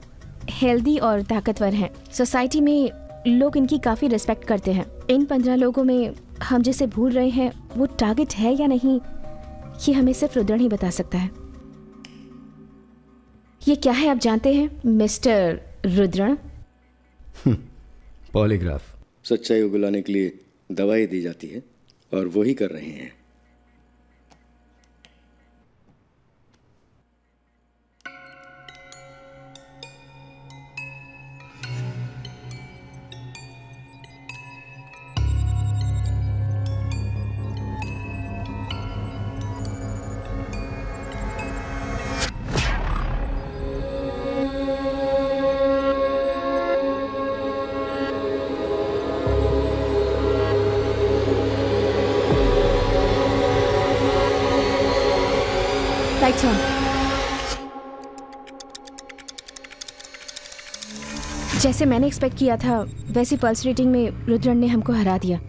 हेल्दी और ताकतवर हैं। सोसाइटी में लोग इनकी काफ़ी रिस्पेक्ट करते हैं। इन 15 लोगों में हम जिसे भूल रहे हैं, वो टारगेट है या नहीं, ये हमें सिर्फ़ रुद्रण ही बता सकता है। ये क्या है, आप जानते हैं? मिस्टर रुद्रण। पॉलीग्राफ सच्चाई उगलाने के लिए दवाई दी जाती है और वही कर रहे हैं। जैसे मैंने एक्सपेक्ट किया था, वैसी पल्स रेटिंग में रुद्रन ने हमको हरा दिया।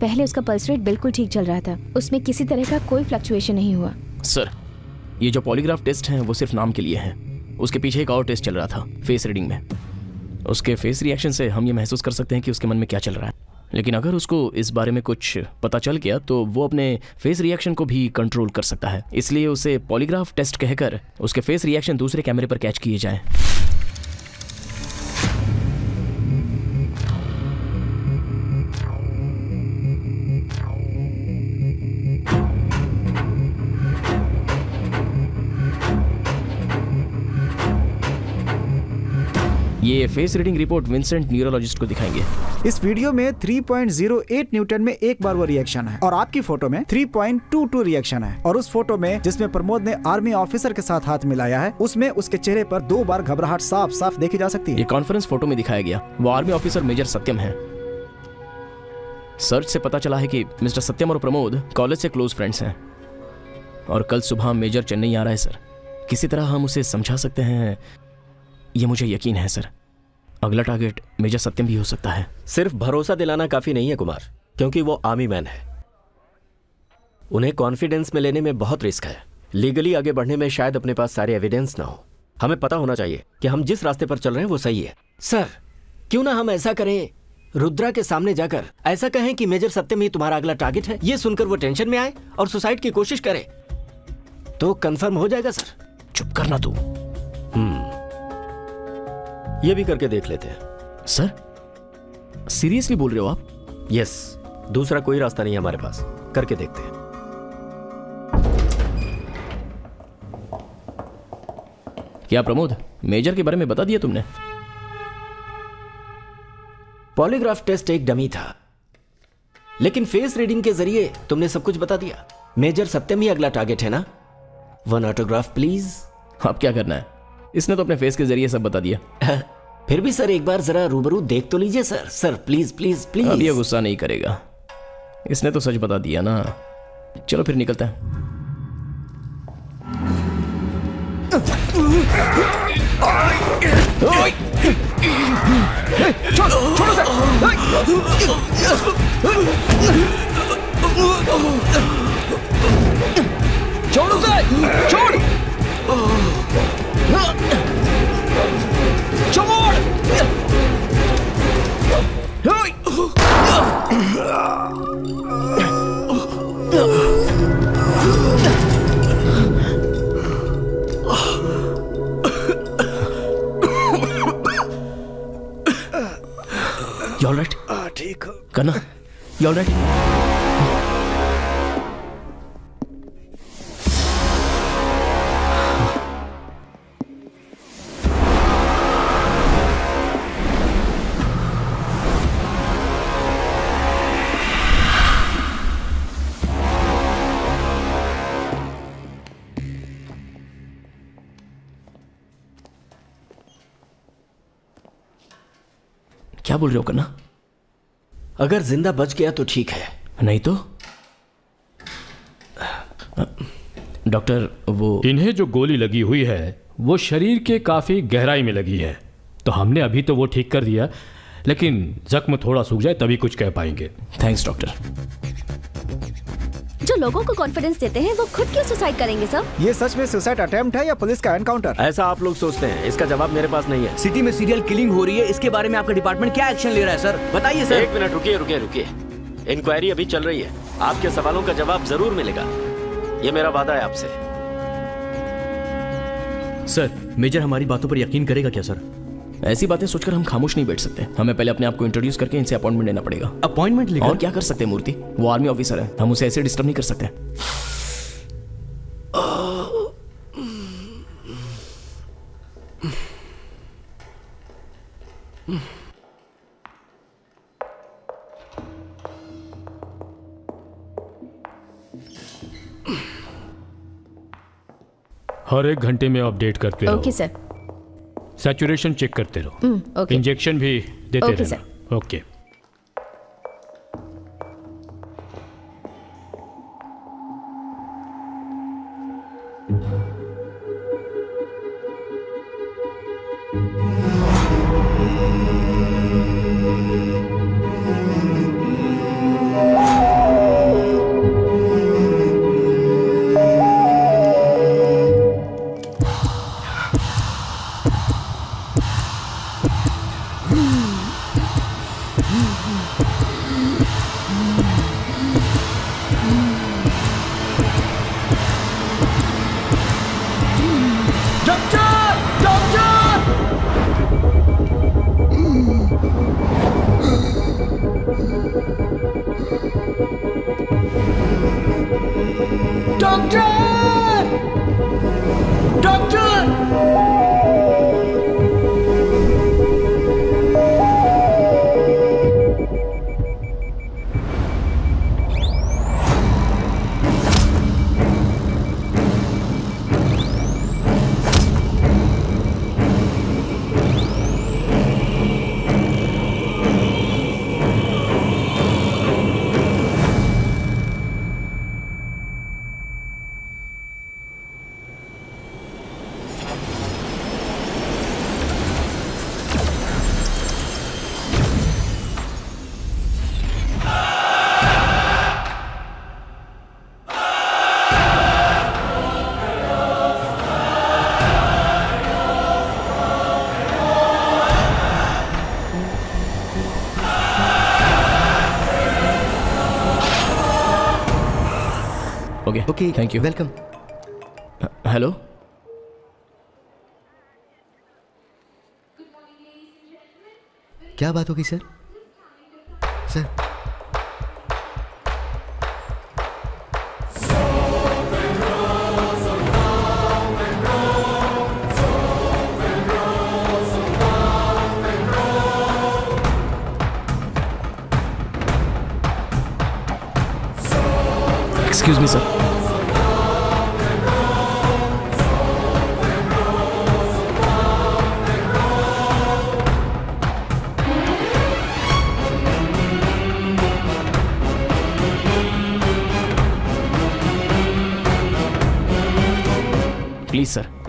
पहले उसका पल्स रेट बिल्कुल ठीक चल रहा था। उसमें किसी तरह का कोई फ्लक्चुएशन नहीं हुआ। सर ये जो पॉलीग्राफ टेस्ट हैं, वो सिर्फ़ नाम के लिए हैं। उसके पीछे एक और टेस्ट चल रहा था फेस रीडिंग में। उसके फेस रिएक्शन से हम ये महसूस कर सकते हैं कि उसके मन में क्या चल रहा है। लेकिन अगर उसको इस बारे में कुछ पता चल गया तो वो अपने फेस रिएक्शन को भी कंट्रोल कर सकता है। इसलिए उसे पॉलीग्राफ टेस्ट कहकर उसके फेस रिएक्शन दूसरे कैमरे पर कैच किए जाएँ। ये face reading report Vincent neurologist को दिखाएँगे। इस वीडियो में 3.08 न्यूटन में एक बार वो रिएक्शन है और आपकी फ़ोटो में 3.22 रिएक्शन है और उस फ़ोटो में जिसमें प्रमोद ने आर्मी ऑफिसर के साथ हाथ मिलाया है उसमें उसके चेहरे पर दो बार घबराहट साफ़ साफ़ देखी जा सकती है। ये कॉन्फ्रेंस फ़ोटो में दिखाया गया। वो आर्मी ऑफिसर मेजर सत्यम है। सर्च से पता चला है कि मिस्टर सत्यम और प्रमोद कॉलेज से क्लोज फ्रेंड्स हैं। और कल सुबह मेजर चेन्नई आ रहा है सर किसी तरह हम उसे समझा सकते हैं। ये मुझे यकीन है सर। अगला टारगेट मेजर सत्यम भी हो सकता है। सिर्फ़ भरोसा दिलाना काफ़ी नहीं है कुमार क्योंकि वो आर्मी मैन है। उन्हें कॉन्फिडेंस में लेने में बहुत रिस्क है। लीगली आगे बढ़ने में शायद अपने पास सारे एविडेंस ना हो। हमें पता होना चाहिए कि हम जिस रास्ते पर चल रहे हैं वो सही है। सर क्यों ना हम ऐसा करें? रुद्रा के सामने जाकर ऐसा कहें कि मेजर सत्यम ही तुम्हारा अगला टारगेट है। ये सुनकर वो टेंशन में आए और सुसाइड की कोशिश करे। तो कंफर्म हो जाएगा सर। चुप करना तू। हम्म। ये भी करके देख लेते हैं। सर? सीरियसली बोल रहे हो आप? यस दूसरा कोई रास्ता नहीं है हमारे पास। करके देखते हैं। क्या प्रमोद मेजर के बारे में बता दिया तुमने? पॉलीग्राफ टेस्ट एक डमी था। लेकिन फेस रीडिंग के ज़रिए तुमने सब कुछ बता दिया। मेजर सत्यम ही अगला टारगेट है ना? वन ऑटोग्राफ प्लीज़ अब क्या करना है? इसने तो अपने फेस के ज़रिए सब बता दिया। फिर भी सर एक बार जरा रूबरू देख तो लीजिए sir. Sir please please please अब ये गुस्सा नहीं करेगा। इसने तो सच बता दिया ना। चलो फिर निकलते हैं। छोड़ो छोड़ो छोड़ उसे छोड़। You all right? ठीक करना You all right? क्या बोल रहे हो कन्ना अगर ज़िंदा बच गया तो ठीक है। नहीं तो? डॉक्टर वो इन्हें जो गोली लगी हुई है वो शरीर के काफ़ी गहराई में लगी है। तो हमने अभी तो वो ठीक कर दिया लेकिन जख्म थोड़ा सूख जाए तभी कुछ कह पाएँगे। थैंक्स डॉक्टर जो लोगों को कॉन्फिडेंस देते हैं वो खुद क्यों सुसाइड करेंगे सर ये सच में सुसाइड अटेम्प्ट है या पुलिस का एनकाउंटर ऐसा आप लोग सोचते हैं इसका जवाब मेरे पास नहीं है। सिटी में सीरियल किलिंग हो रही है इसके बारे में आपका डिपार्टमेंट क्या एक्शन ले रहा है सर बताइए सर एक मिनट रुकिए रुकिए रुकिए। इंक्वायरी अभी चल रही है। आपके सवालों का जवाब ज़रूर मिलेगा। ये मेरा वादा है आपसे। सर मेजर हमारी बातों पर यकीन करेगा क्या सर ऐसी बातें सोचकर हम खामोश नहीं बैठ सकते। हमें पहले अपने आप को इंट्रोड्यूस करके इनसे अपॉइंटमेंट लेना पड़ेगा। अपॉइंटमेंट लेकर? और क्या कर सकते हैं मूर्ति? वो आर्मी ऑफिसर है। हम उसे ऐसे डिस्टर्ब नहीं कर सकते। हर एक घंटे में अपडेट करते रहो। ओके सर सैचुरेशन चेक करते रहो। इंजेक्शन भी देते ओके, रहना। Okay okay thank you welcome hello क्या बात होगी सर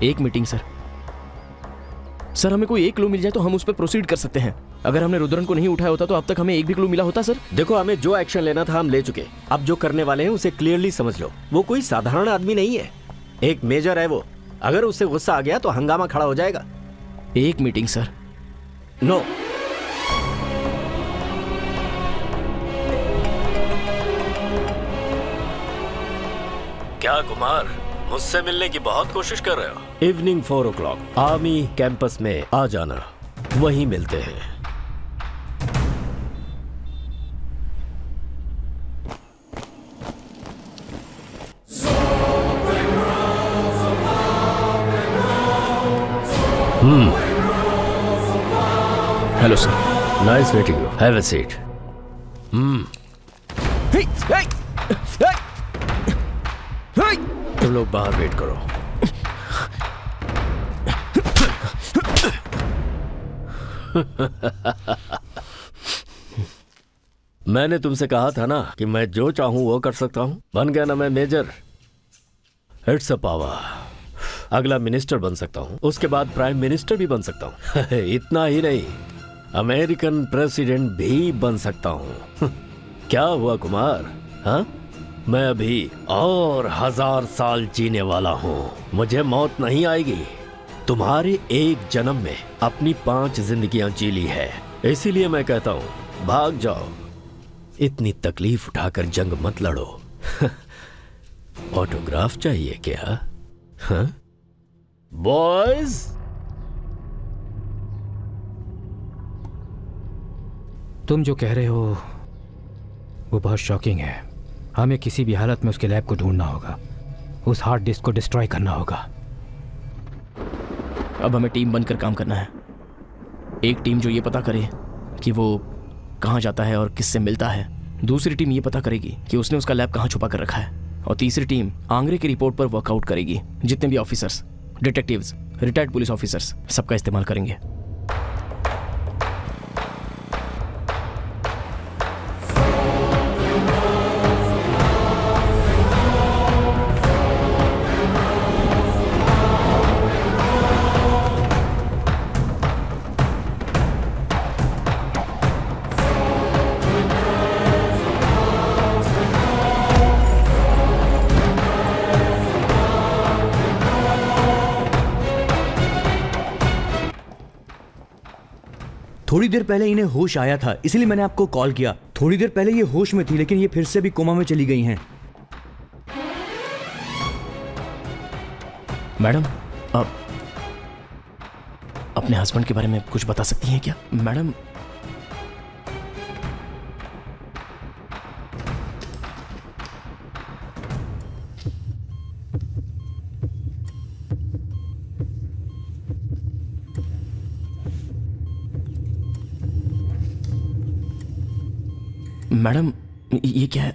एक मीटिंग सर। सर हमें कोई एक क्लू मिल जाए तो हम उस पर प्रोसीड कर सकते हैं। अगर हमने रुद्रन को नहीं उठाया होता तो अब तक हमें एक भी क्लू मिला होता सर। देखो हमें जो एक्शन लेना था हम ले चुके। अब जो करने वाले हैं उसे क्लियरली समझ लो। वो कोई साधारण आदमी नहीं है। एक मेजर है वो। अगर उससे गुस्सा आ गया तो हंगामा खड़ा हो जाएगा। एक मीटिंग सर। नो। क्या कुमार? मुझसे मिलने की बहुत कोशिश कर रहे हो। Evening four o'clock army campus में आ जाना। वहीं मिलते हैं। हम्म hello sir nice meeting you have a seat hmm तुम लोग बाहर वेट करो। मैंने तुमसे कहा था ना कि मैं जो चाहूँ वो कर सकता हूँ। बन गया ना मैं मेजर। इट्स अ पावर अगला मिनिस्टर बन सकता हूँ। उसके बाद प्राइम मिनिस्टर भी बन सकता हूँ। इतना ही नहीं। अमेरिकन प्रेसिडेंट भी बन सकता हूँ। क्या हुआ कुमार? हाँ? मैं अभी और हज़ार साल जीने वाला हूँ। मुझे मौत नहीं आएगी। तुम्हारे एक जन्म में अपनी पाँच जिंदगियाँ जी ली है। इसीलिए मैं कहता हूँ, भाग जाओ। इतनी तकलीफ़ उठाकर जंग मत लड़ो। ऑटोग्राफ चाहिए क्या? हाँ? बॉयज़? तुम जो कह रहे हो, वो बहुत शॉकिंग है। हमें किसी भी हालत में उसके लैब को ढूंढना होगा। उस हार्ड डिस्क को डिस्ट्रॉय करना होगा। अब हमें टीम बनकर काम करना है। एक टीम जो ये पता करे कि वो कहाँ जाता है और किससे मिलता है। दूसरी टीम ये पता करेगी कि उसने उसका लैब कहाँ छुपा कर रखा है। और तीसरी टीम आंगरे की रिपोर्ट पर वर्कआउट करेगी, जितने भी officers detectives retired police officers सबका इस्तेमाल करेंगे। थोड़ी देर पहले इन्हें होश आया था इसलिए मैंने आपको कॉल किया। थोड़ी देर पहले ये होश में थी लेकिन ये फिर से भी कोमा में चली गई हैं। मैडम आप अपने हस्बैंड के बारे में कुछ बता सकती हैं क्या? मैडम मैडम ये क्या है?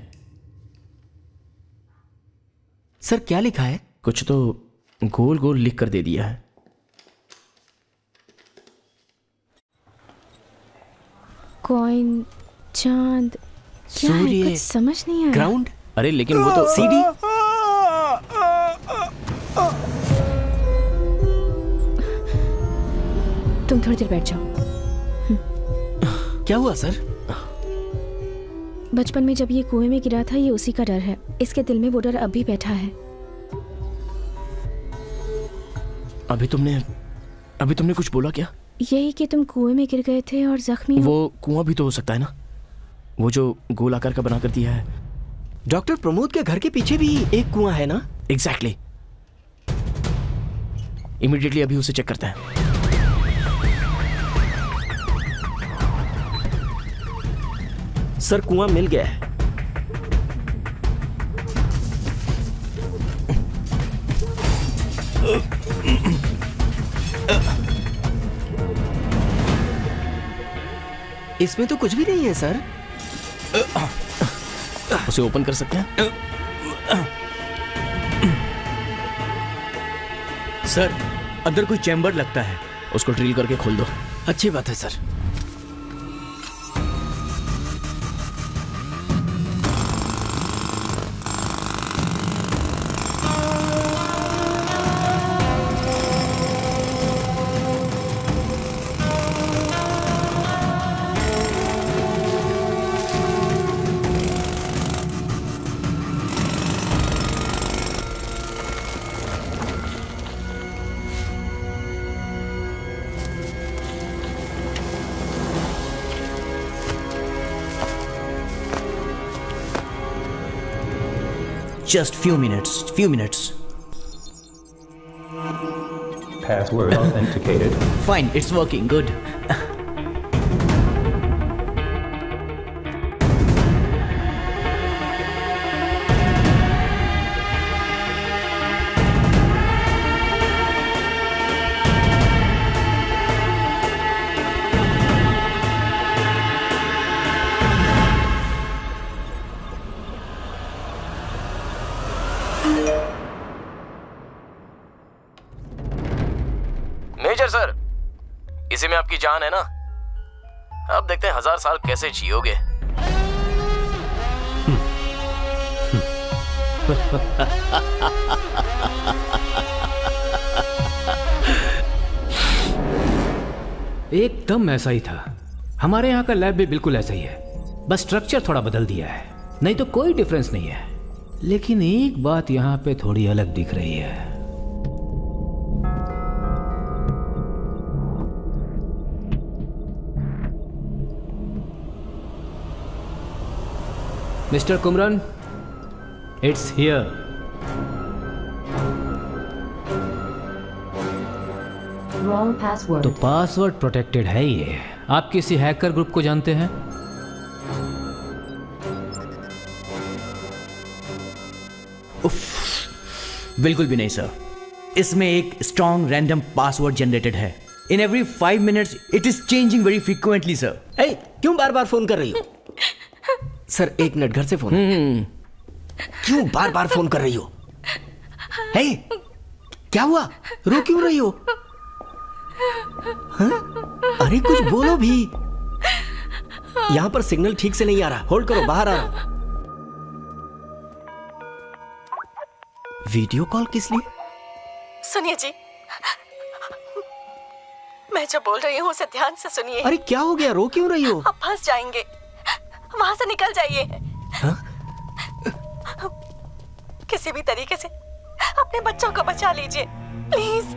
सर क्या लिखा है? कुछ तो गोल गोल लिख कर दे दिया है। कॉइन चाँद क्या है? सूर्य, कुछ समझ नहीं आ ग्राउंड? अरे लेकिन वो तो सीडी? तुम थोड़ी देर बैठ जाओ। क्या हुआ सर? बचपन में जब ये कुएँ में गिरा था ये उसी का डर है। इसके दिल में वो डर अब भी बैठा है। अभी तुमने अभी तुमने कुछ बोला क्या? यही कि तुम कुएँ में गिर गए थे और जख्मी वो कुआँ भी तो हो सकता है ना? वो जो गोल आकार का बना कर दिया है। डॉक्टर प्रमोद के घर के पीछे भी एक कुआँ है ना? Exactly exactly. इमीडिएटली अभी उसे चेक करता हैं। सर कुआँ मिल गया है। इसमें तो कुछ भी नहीं है सर। उसे ओपन कर सकते हैं? सर अंदर कोई चैम्बर लगता है। उसको ड्रिल करके खोल दो। अच्छी बात है sir. just few minutes. Few minutes. Password authenticated. Fine, it's working. Good. कैसे जियोगे? एकदम ऐसा ही था। हमारे यहाँ का लैब भी बिल्कुल ऐसा ही है। बस स्ट्रक्चर थोड़ा बदल दिया है। नहीं तो कोई डिफरेंस नहीं है। लेकिन एक बात यहाँ पे थोड़ी अलग दिख रही है। Mister Kumaran it's here. Password. तो पासवर्ड प्रोटेक्टेड है ये। आप किसी हैकर ग्रुप को जानते हैं? बिल्कुल भी नहीं सर। इसमें एक स्ट्रॉन्ग रैंडम पासवर्ड जनरेटेड है। In every five minutes it is changing very frequently sir ए, क्यों बार बार फ़ोन कर रही हो? सर एक मिनट घर से फ़ोन क्यों बार बार फ़ोन कर रही हो? हे क्या हुआ? रो क्यों रही हो? हाँ? अरे कुछ बोलो भी। यहाँ पर सिग्नल ठीक से नहीं आ रहा। होल्ड करो बाहर आ रहा। वीडियो कॉल किस लिए? सुनिए जी। मैं जो बोल रही हूँ उसे ध्यान से सुनिए। अरे क्या हो गया? रो क्यों रही हो? आप फंस जाएँगे। वहाँ से निकल जाइए। किसी भी तरीके से अपने बच्चों को बचा लीजिए प्लीज़।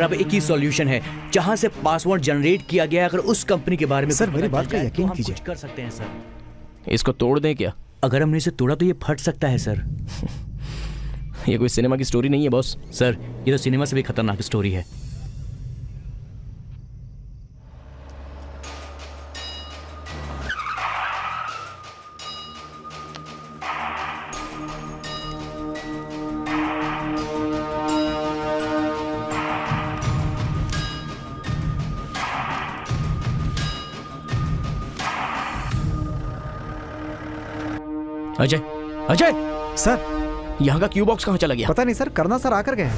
सर अब एक ही सॉल्यूशन है जहाँ से पासवर्ड जनरेट किया गया अगर उस कंपनी के बारे में सर, मेरी बात का यकीन तो कीजिए। कर सकते हैं सर। इसको तोड़ दें क्या? अगर हमने इसे तोड़ा तो ये फट सकता है सर। ये कोई सिनेमा की स्टोरी नहीं है बॉस सर ये तो सिनेमा से भी खतरनाक स्टोरी है। अजय! सर! यहाँ का क्यू बॉक्स कहाँ चला गया? पता नहीं, सर, करना सर आकर गए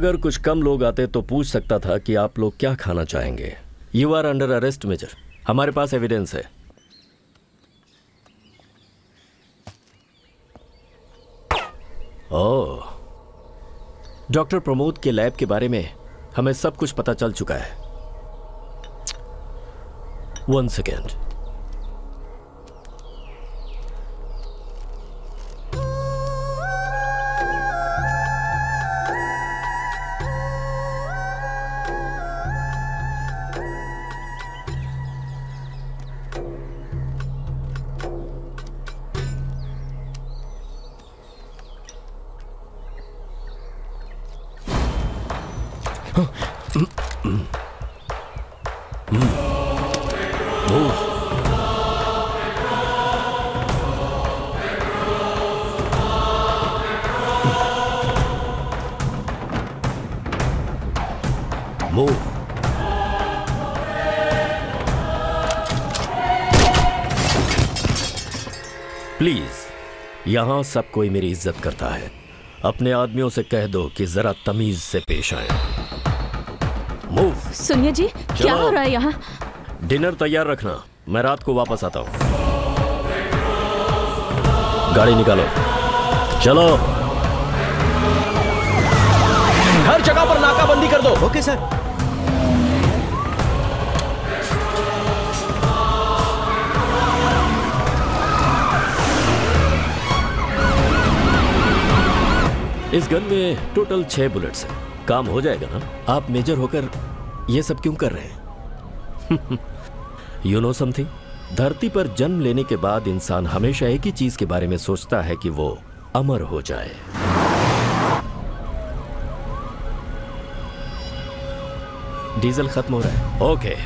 अगर कुछ कम लोग आते तो पूछ सकता था कि आप लोग क्या खाना चाहेंगे। You are under arrest major हमारे पास एविडेंस है। डॉक्टर प्रमोद के लैब के बारे में हमें सब कुछ पता चल चुका है। वन सेकेंड यहाँ सब कोई मेरी इज़्ज़त करता है। अपने आदमियों से कह दो कि जरा तमीज से पेश आए। मूव सुनिए जी क्या हो रहा है यहाँ? डिनर तैयार रखना। मैं रात को वापस आता हूँ। गाड़ी निकालो। चलो। हर जगह पर नाकाबंदी कर दो। ओके सर इस गन में टोटल छह बुलेट्स हैं। काम हो जाएगा ना? आप मेजर होकर ये सब क्यों कर रहे हैं? यू नो समथिंग धरती पर जन्म लेने के बाद इंसान हमेशा एक ही चीज़ के बारे में सोचता है कि वो अमर हो जाए। डीजल खत्म हो रहा है। Okay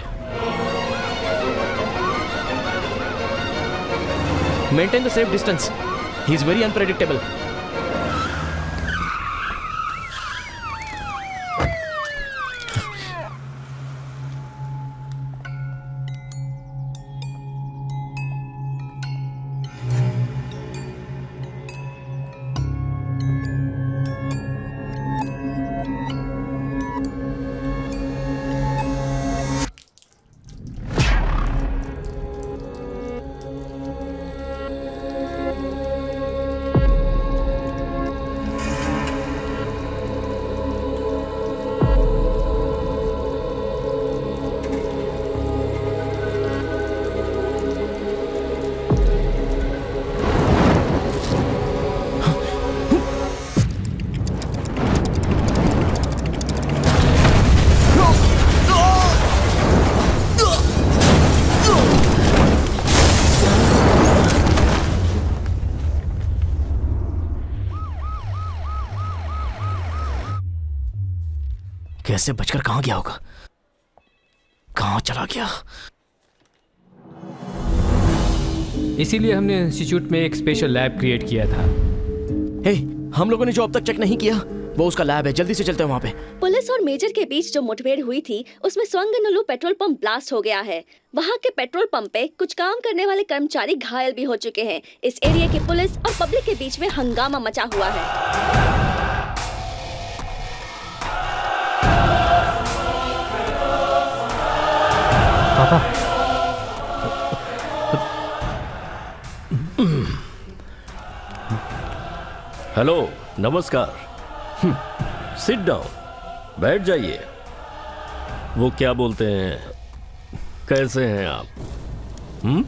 maintain the safe distance he is very unpredictable कैसे बचकर कहाँ गया होगा? कहाँ चला गया? इसीलिए हमने इंस्टीट्यूट में एक स्पेशल लैब क्रिएट किया था। हे हम लोगों ने जो अब तक चेक नहीं किया वो उसका लैब है। जल्दी से चलते हैं वहाँ पे। पुलिस और मेजर के बीच जो मुठभेड़ हुई थी उसमें स्वंगनुलु पेट्रोल पंप ब्लास्ट हो गया है। वहाँ के पेट्रोल पंप पे कुछ काम करने वाले कर्मचारी घायल भी हो चुके हैं। इस एरिया की पुलिस और पब्लिक के बीच में हंगामा मचा हुआ है। पापा हेलो नमस्कार। सिट डाउन बैठ जाइए। वो क्या बोलते हैं? कैसे हैं आप? हम्म?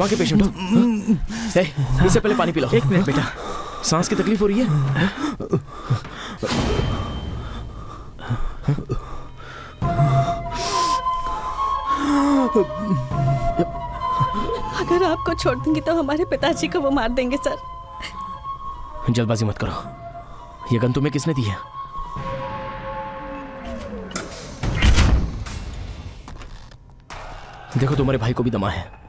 दमा के पेशेंट हो। इससे पहले पानी पिलाओ। एक मिनट बेटा। सांस की तकलीफ़ हो रही है? अगर आपको छोड़ दूँगी तो हमारे पिताजी को वो मार देंगे सर। जल्दबाजी मत करो। ये गन तुम्हें किसने दी है? देखो तुम्हारे भाई को भी दमा है।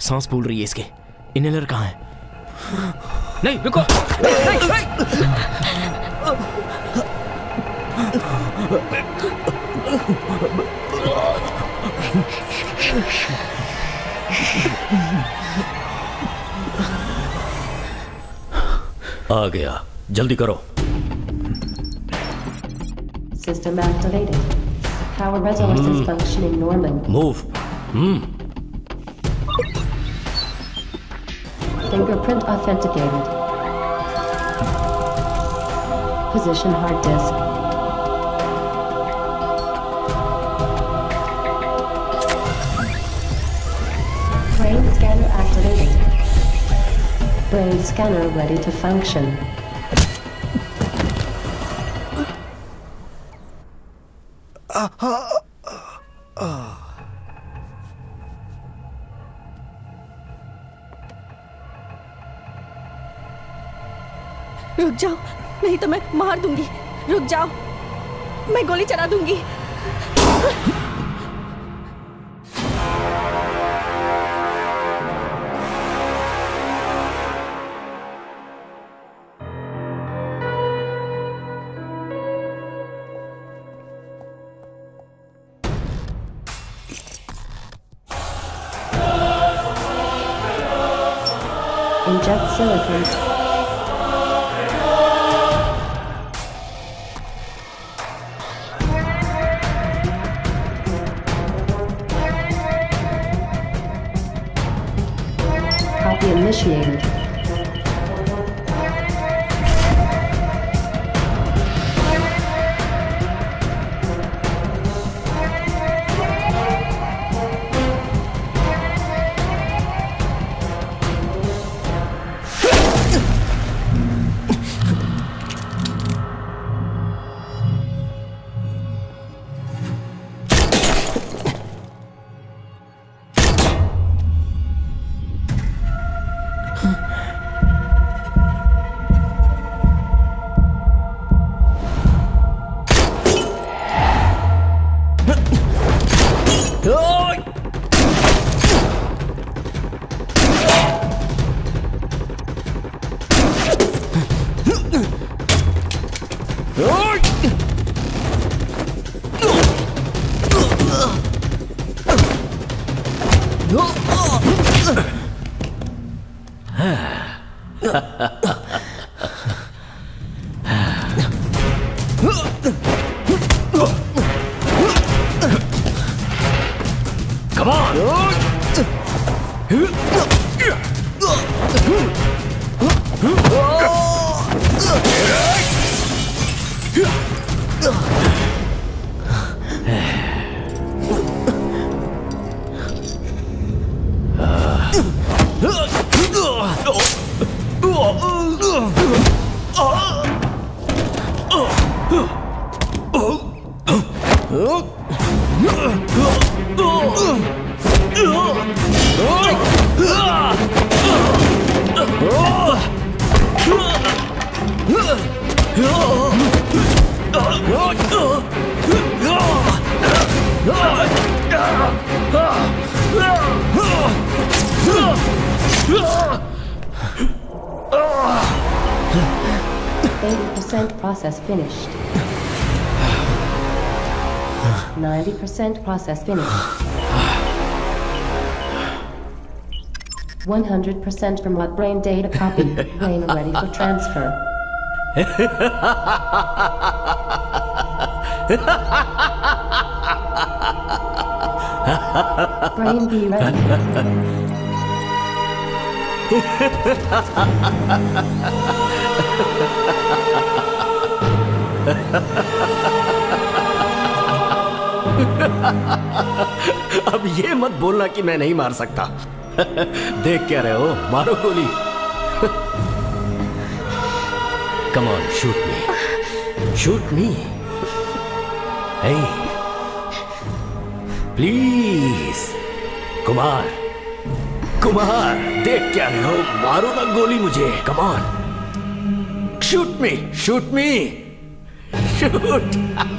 सांस फूल रही है इसके। इनहेलर कहाँ है? नहीं रुको। आ गया। जल्दी करो। System activated power resolution functioning normal move hmm Fingerprint authenticated. Position hard disk. Brain scanner activated. Brain scanner ready to function. रुक जाओ नहीं तो मैं मार दूँगी। रुक जाओ मैं गोली चला दूँगी। Percent process finished. One hundred percent from what brain data copy. Brain ready for transfer. Brain be ready. अब ये मत बोलना कि मैं नहीं मार सकता। देख क्या रहे हो, मारो गोली। Come on shoot me shoot me hey please Kumar. Kumar, देख क्या रहे हो मारो ना गोली मुझे। Come on shoot me shoot me shoot